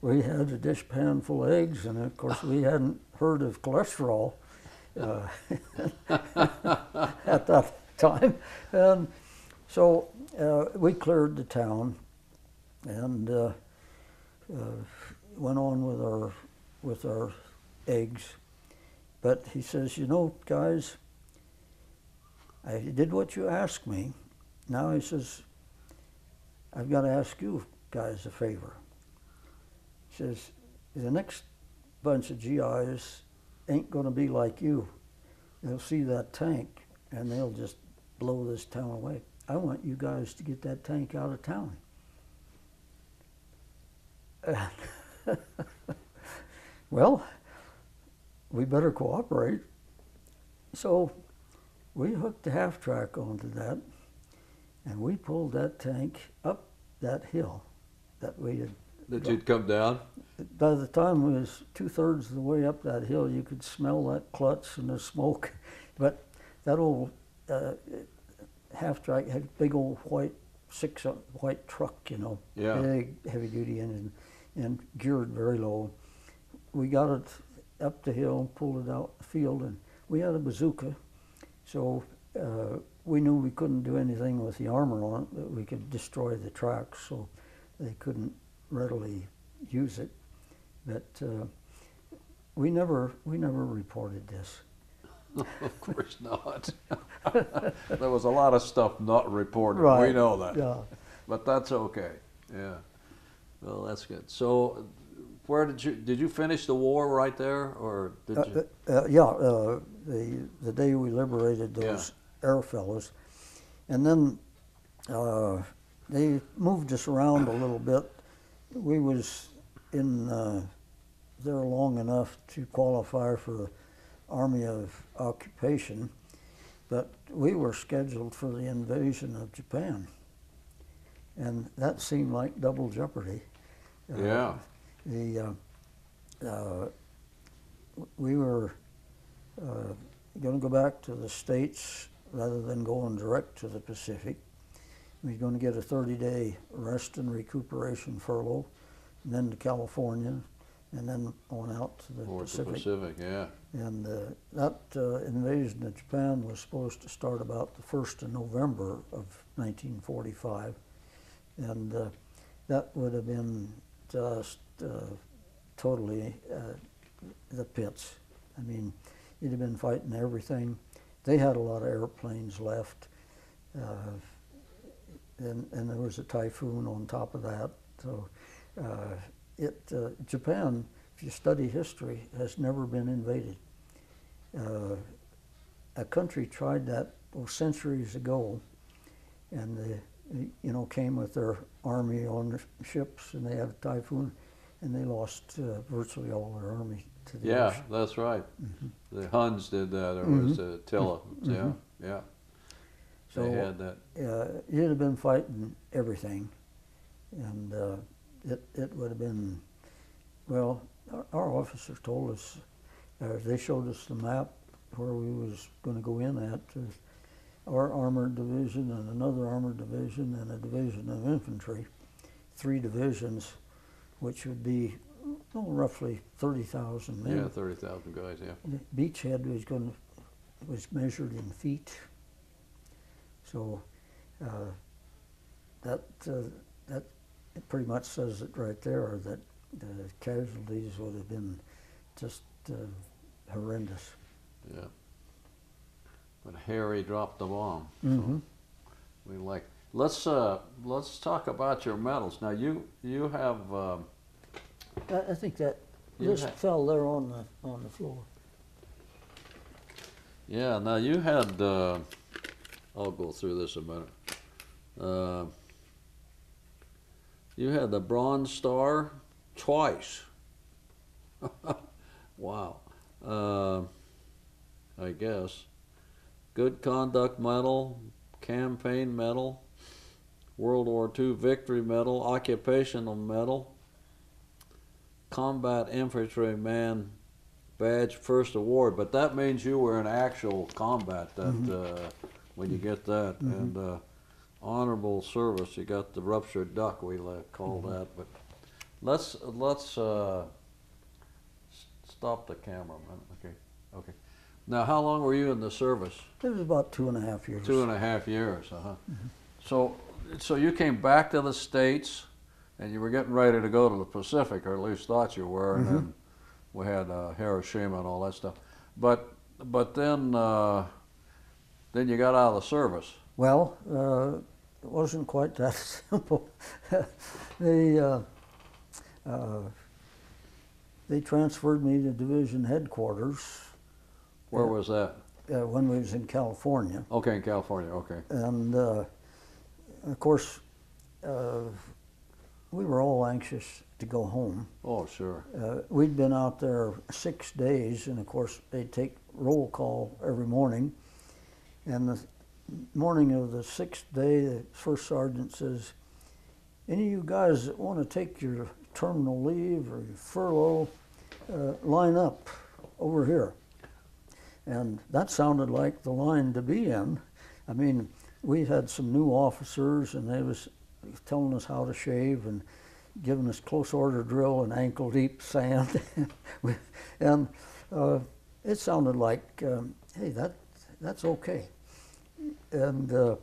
we had a dishpan full of eggs, and of course we hadn't heard of cholesterol uh, *laughs* at that time. And so uh, we cleared the town, and uh, uh, went on with our with our eggs. But he says, you know, guys, I did what you asked me. Now he says, I've got to ask you guys a favor. He says, the next bunch of GIs ain't going to be like you. They'll see that tank and they'll just blow this town away. I want you guys to get that tank out of town. *laughs* well, we better cooperate. So we hooked the half track onto that and we pulled that tank up that hill that we had. That you'd come down? By the time we was two thirds of the way up that hill, you could smell that clutch and the smoke. *laughs* But that old uh, half track had a big old white six uh, white truck, you know, Yeah. big heavy duty engine, and geared very low. We got it up the hill, and pulled it out the field, and we had a bazooka, so uh, we knew we couldn't do anything with the armor on it, but we could destroy the tracks, so they couldn't readily use it. But uh, we never we never reported this. *laughs* of course not. *laughs* there was a lot of stuff not reported. We know that. Yeah. But that's okay. Yeah. Well, that's good. So, where did you did you finish the war right there, or did Uh, you? uh, uh, yeah, uh, the the day we liberated Yeah. those air fellows, and then uh, they moved us around a little bit. We was in uh, there long enough to qualify for Army of Occupation, but we were scheduled for the invasion of Japan, and that seemed like double jeopardy. Uh, yeah. the uh, uh, we were uh, going to go back to the states rather than going direct to the Pacific. We were going to get a 30-day rest and recuperation furlough, and then to California, and then on out to the Or the Pacific. Pacific. Yeah. And uh, that uh, invasion of Japan was supposed to start about the 1st of November of 1945. And uh, that would have been just uh, totally uh, the pits. I mean, you'd have been fighting everything. They had a lot of airplanes left. Uh, and, and there was a typhoon on top of that. So it, Japan, if you study history, has never been invaded. Uh, a country tried that oh, centuries ago, and they, they, you know, came with their army on the ships, and they had a typhoon, and they lost uh, virtually all their army to the Yeah, ocean. that's right. Mm-hmm. The Huns did that, or was it Attila? Yeah, yeah. So- they had that. uh, you'd have been fighting everything, and uh, it it would have been, well, our, our officers told us, uh, they showed us the map where we was going to go in at, uh, our armored division and another armored division and a division of infantry, three divisions, which would be oh, roughly thirty thousand men. Yeah, thirty thousand guys. Yeah. The Beachhead was going to, was measured in feet. So uh, that uh, that pretty much says it right there that the casualties would have been just uh, horrendous. Yeah. But Harry dropped the bomb. Mm-hmm. We like. Let's uh, let's talk about your medals. Now you you have um, I, I think that this fell there on the on the floor. yeah. Now you had. Uh, I'll go through this a minute. Uh, you had the Bronze Star twice. *laughs* wow. Uh, I guess. Good Conduct Medal, Campaign Medal, World War II Victory Medal, Occupational Medal, Combat Infantryman Badge First Award. But that means you were in actual combat that uh, when you get that. And uh, Honorable Service, you got the Ruptured Duck, we like, call that. But let's let's uh, stop the camera minute. Okay, okay. Now, how long were you in the service? It was about two and a half years. Two and a half years, uh-huh. So, so you came back to the States, and you were getting ready to go to the Pacific, or at least thought you were, and then we had uh, Hiroshima and all that stuff. But, but then, uh, then you got out of the service. Well, uh, it wasn't quite that *laughs* simple. *laughs* the uh, uh, they transferred me to division headquarters Where was that? uh, when we was in California, Okay, in California. Okay. and uh, of course uh, we were all anxious to go home. Oh, sure. Uh, we'd been out there six days, and of course they'd take roll call every morning. And the morning of the sixth day, the first sergeant says, "Any of you guys that want to take your terminal leave or your furlough, uh, line up over here." And that sounded like the line to be in. I mean, we had some new officers, and they was telling us how to shave and giving us close order drill and ankle deep sand, *laughs* and uh, it sounded like, um, hey, that that's okay. And uh,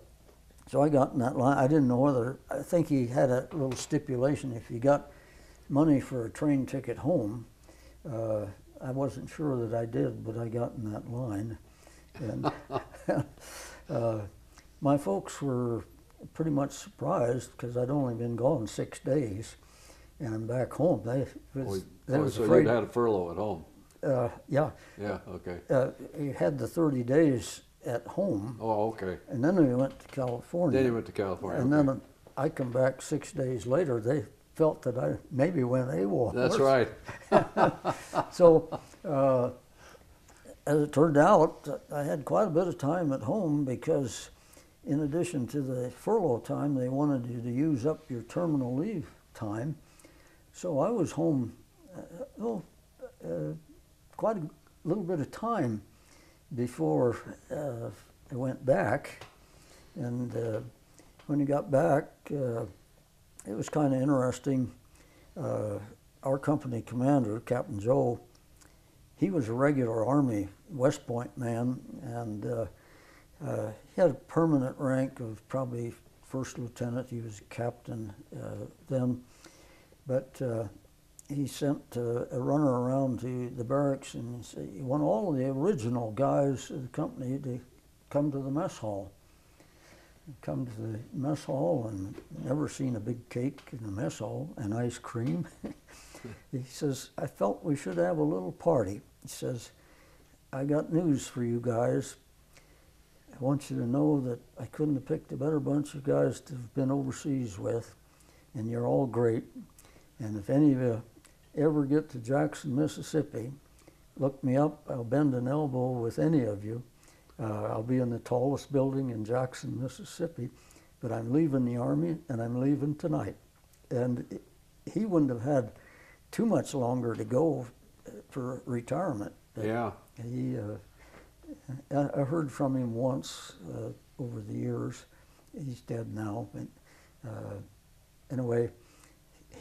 so I got in that line. I didn't know whether I think he had a little stipulation if you got money for a train ticket home. Uh, I wasn't sure that I did, but I got in that line, and *laughs* uh, my folks were pretty much surprised because I'd only been gone six days, and I'm back home. They was, Oh, they oh, was so afraid. you had a furlough at home. uh, yeah, Yeah. Okay. uh, he had the 30 days at home, Oh, okay. and then we went to California. Then you went to California. and okay. then I come back six days later. They felt that I maybe went AWOL. That's right. *laughs* So, uh, as it turned out, I had quite a bit of time at home because, in addition to the furlough time, they wanted you to use up your terminal leave time. So I was home, uh, oh, uh, quite a little bit of time before uh, I went back. And uh, when he got back, uh, it was kind of interesting. Uh, our company commander, Captain Joe, he was a regular Army West Point man, and uh, uh, he had a permanent rank of probably first lieutenant. He was a captain uh, then, but uh, he sent uh, a runner around to the barracks and he said he want all of the original guys of the company to come to the mess hall. Come to the mess hall and never seen a big cake in the mess hall and ice cream. *laughs* he says, I felt we should have a little party. He says, I got news for you guys. I want you to know that I couldn't have picked a better bunch of guys to have been overseas with, and you're all great. And if any of you ever get to Jackson, Mississippi, look me up. I'll bend an elbow with any of you. Uh, I'll be in the tallest building in Jackson, Mississippi, but I'm leaving the Army and I'm leaving tonight. And he wouldn't have had too much longer to go for retirement. Yeah. He, uh, I, I heard from him once uh, over the years. He's dead now, but uh, anyway,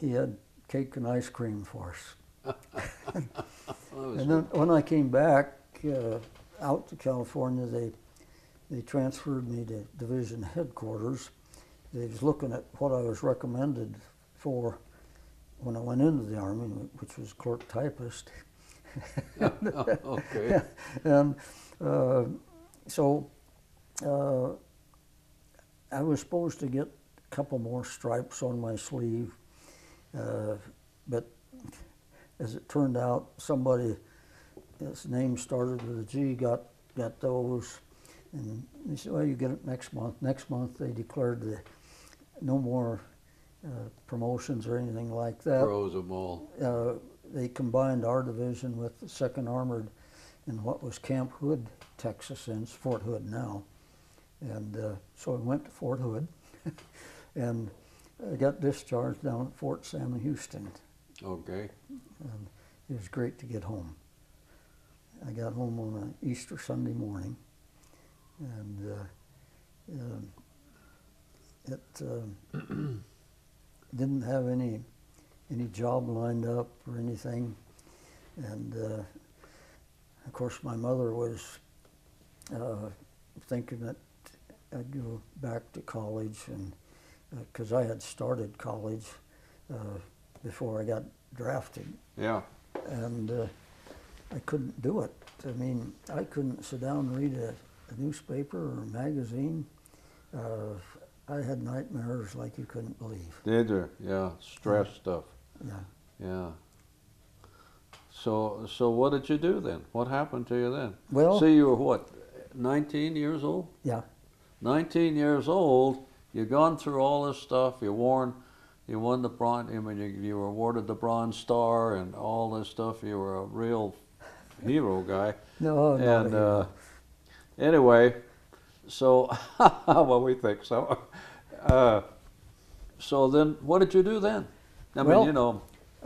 he had cake and ice cream for us. *laughs* and then when I came back uh, out to California, they they transferred me to division headquarters. They was looking at what I was recommended for when I went into the army, which was clerk typist. *laughs* okay. *laughs* and uh, so uh, I was supposed to get a couple more stripes on my sleeve, uh, but as it turned out, somebody, his name started with a G, got got those, and they said, "Well, you get it next month." Next month, they declared the no more uh, promotions or anything like that. Froze them all. Uh, they combined our division with the Second Armored in what was Camp Hood, Texas, and it's Fort Hood now. And uh, so I went to Fort Hood, *laughs* and I got discharged down at Fort Sam Houston. Okay. And it was great to get home. I got home on an Easter Sunday morning, and uh, um, it um, *clears throat* didn't have any any job lined up or anything, and uh, of course my mother was uh, thinking that I'd go back to college, and because I had started college uh, before I got drafted, Yeah. and uh, I couldn't do it. I mean, I couldn't sit down and read a, a newspaper or a magazine. Uh, I had nightmares like you couldn't believe. Did you? Yeah. Stress stuff. Yeah. Yeah. So so what did you do then? What happened to you then? Well- see, you were what, 19 years old? Yeah. 19 years old. You've gone through all this stuff. You won, you won the bronze. I mean, you, you were awarded the Bronze Star and all this stuff. You were a real hero guy. No, not and uh, anyway, so *laughs* well, we think so. Uh, so then, what did you do then? I mean, you know,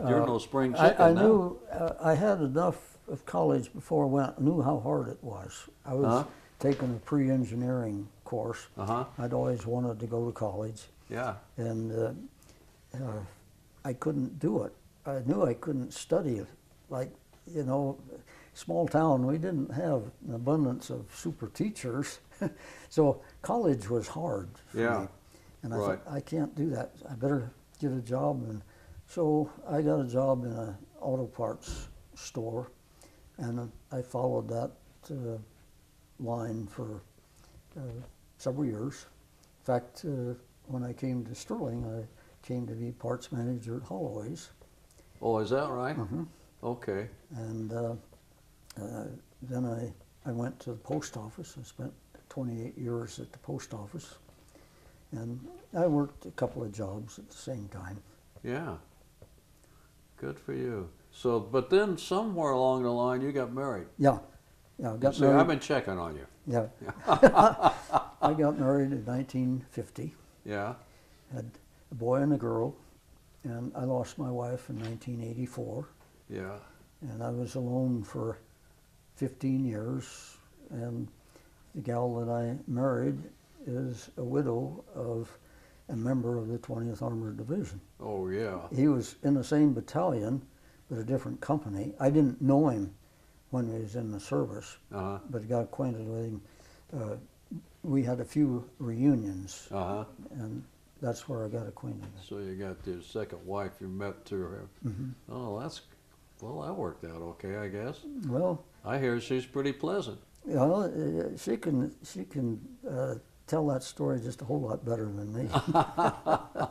you're uh, no spring I, chicken I now. knew uh, I had enough of college before I went. Knew how hard it was. I was Uh-huh. taking a pre-engineering course. Uh huh. I'd always wanted to go to college, Yeah. and uh, uh, I couldn't do it. I knew I couldn't study it. Like you know, small town, we didn't have an abundance of super teachers, *laughs* so college was hard for Yeah. me. And I Right. thought I can't do that. I better get a job, and so I got a job in an auto parts store, and I followed that uh, line for uh, several years. In fact, uh, when I came to Sterling, I came to be parts manager at Holloway's, Oh, is that right? Mhm. Okay. and uh, then I, I went to the post office. I spent 28 years at the post office, and I worked a couple of jobs at the same time. Yeah. Good for you. So, but then somewhere along the line, you got married. Yeah, yeah, I got See, I've been checking on you. Yeah, *laughs* *laughs* I got married in 1950. Yeah. Had a boy and a girl, and I lost my wife in 1984. Yeah. and I was alone for 15 years. And the gal that I married is a widow of a member of the 20th Armored Division. Oh, yeah. He was in the same battalion, but a different company. I didn't know him when he was in the service, Uh huh. but got acquainted with him. Uh, we had a few reunions, Uh huh. and that's where I got acquainted. So you got your second wife you met through her. hmm Oh, that's well. That worked out okay, I guess. Well, I hear she's pretty pleasant. You know, uh, she can she can uh, tell that story just a whole lot better than me. *laughs*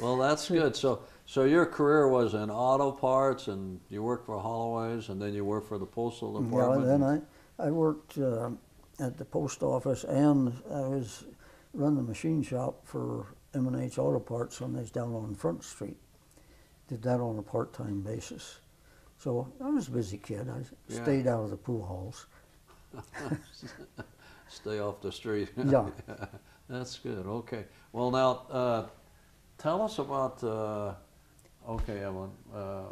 Well, that's good. So, so your career was in auto parts, and you worked for Holloway's, and then you worked for the postal department. yeah, then I I worked uh, at the post office, and I was run the machine shop for M and H Auto Parts when they was down on Front Street. Did that on a part-time basis. So I was a busy kid. I Yeah. stayed out of the pool halls. *laughs* Stay off the street. *laughs* Yeah. That's good. Okay. Well, now uh, tell us about. Uh, okay, Evan. Uh,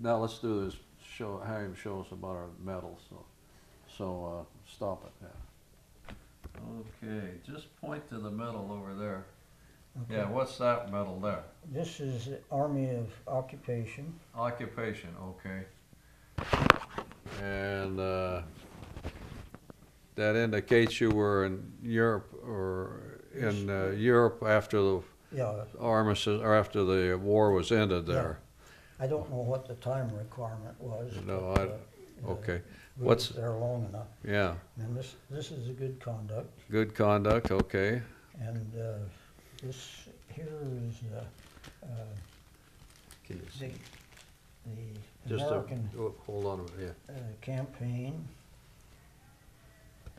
now let's do this. Show have him show us about our medals. So, so uh, stop it. Yeah. Okay. Just point to the medal over there. Yeah. What's that medal there? This is the Army of Occupation. Occupation. Okay. And uh, that indicates you were in Europe or in uh, Europe after the Yeah, armistice or after the war was ended there. I don't know what the time requirement was. No, but, I- uh, Okay. we What's there long enough. yeah? And this, this is a good conduct, Good conduct. Okay. and uh, this here is uh, uh, Can you the, the Just a, American oh, hold on a minute. uh, campaign.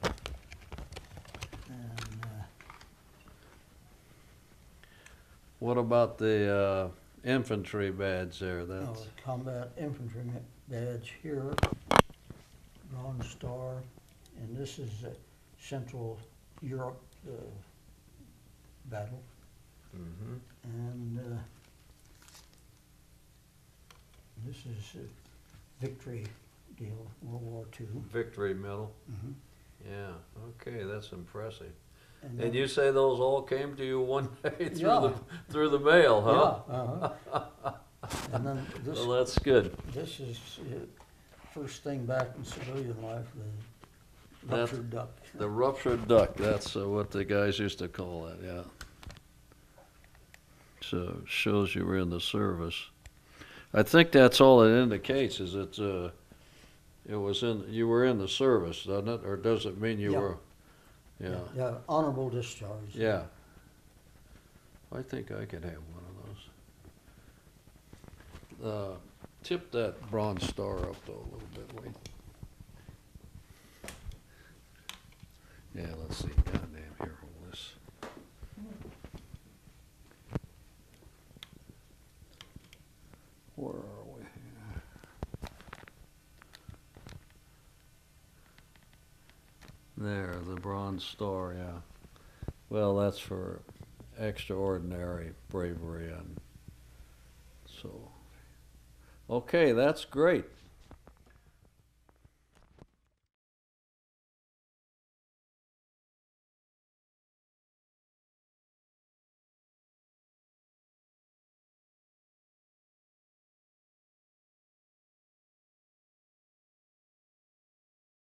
And uh, What about the uh, infantry badge there? oh, That's the combat infantry ma- badge here, Bronze Star, and this is uh, Central Europe uh, battle. Mhm. And uh, this is a victory deal, World War II. victory medal. Mhm. Yeah. Okay, that's impressive. And And you say those all came to you one *laughs* day through Yeah. the through the mail, huh? Yeah, uh-huh. And then *laughs* this, Well, that's good. this is uh, first thing back in civilian life, the That's- ruptured duck. The ruptured duck. That's uh, what the guys used to call it. Yeah. So shows you were in the service. I think that's all it indicates. Is it? Uh, it was in. You were in the service, doesn't it? Or does it mean you Yeah. were? Yeah. Yeah, honorable discharge. Yeah. I think I could have one of those. Uh, tip that bronze star up though a little bit, Wayne. Yeah, let's see here, hold this. Where are we? There, the bronze star, yeah. Well, that's for extraordinary bravery and so. Okay, that's great.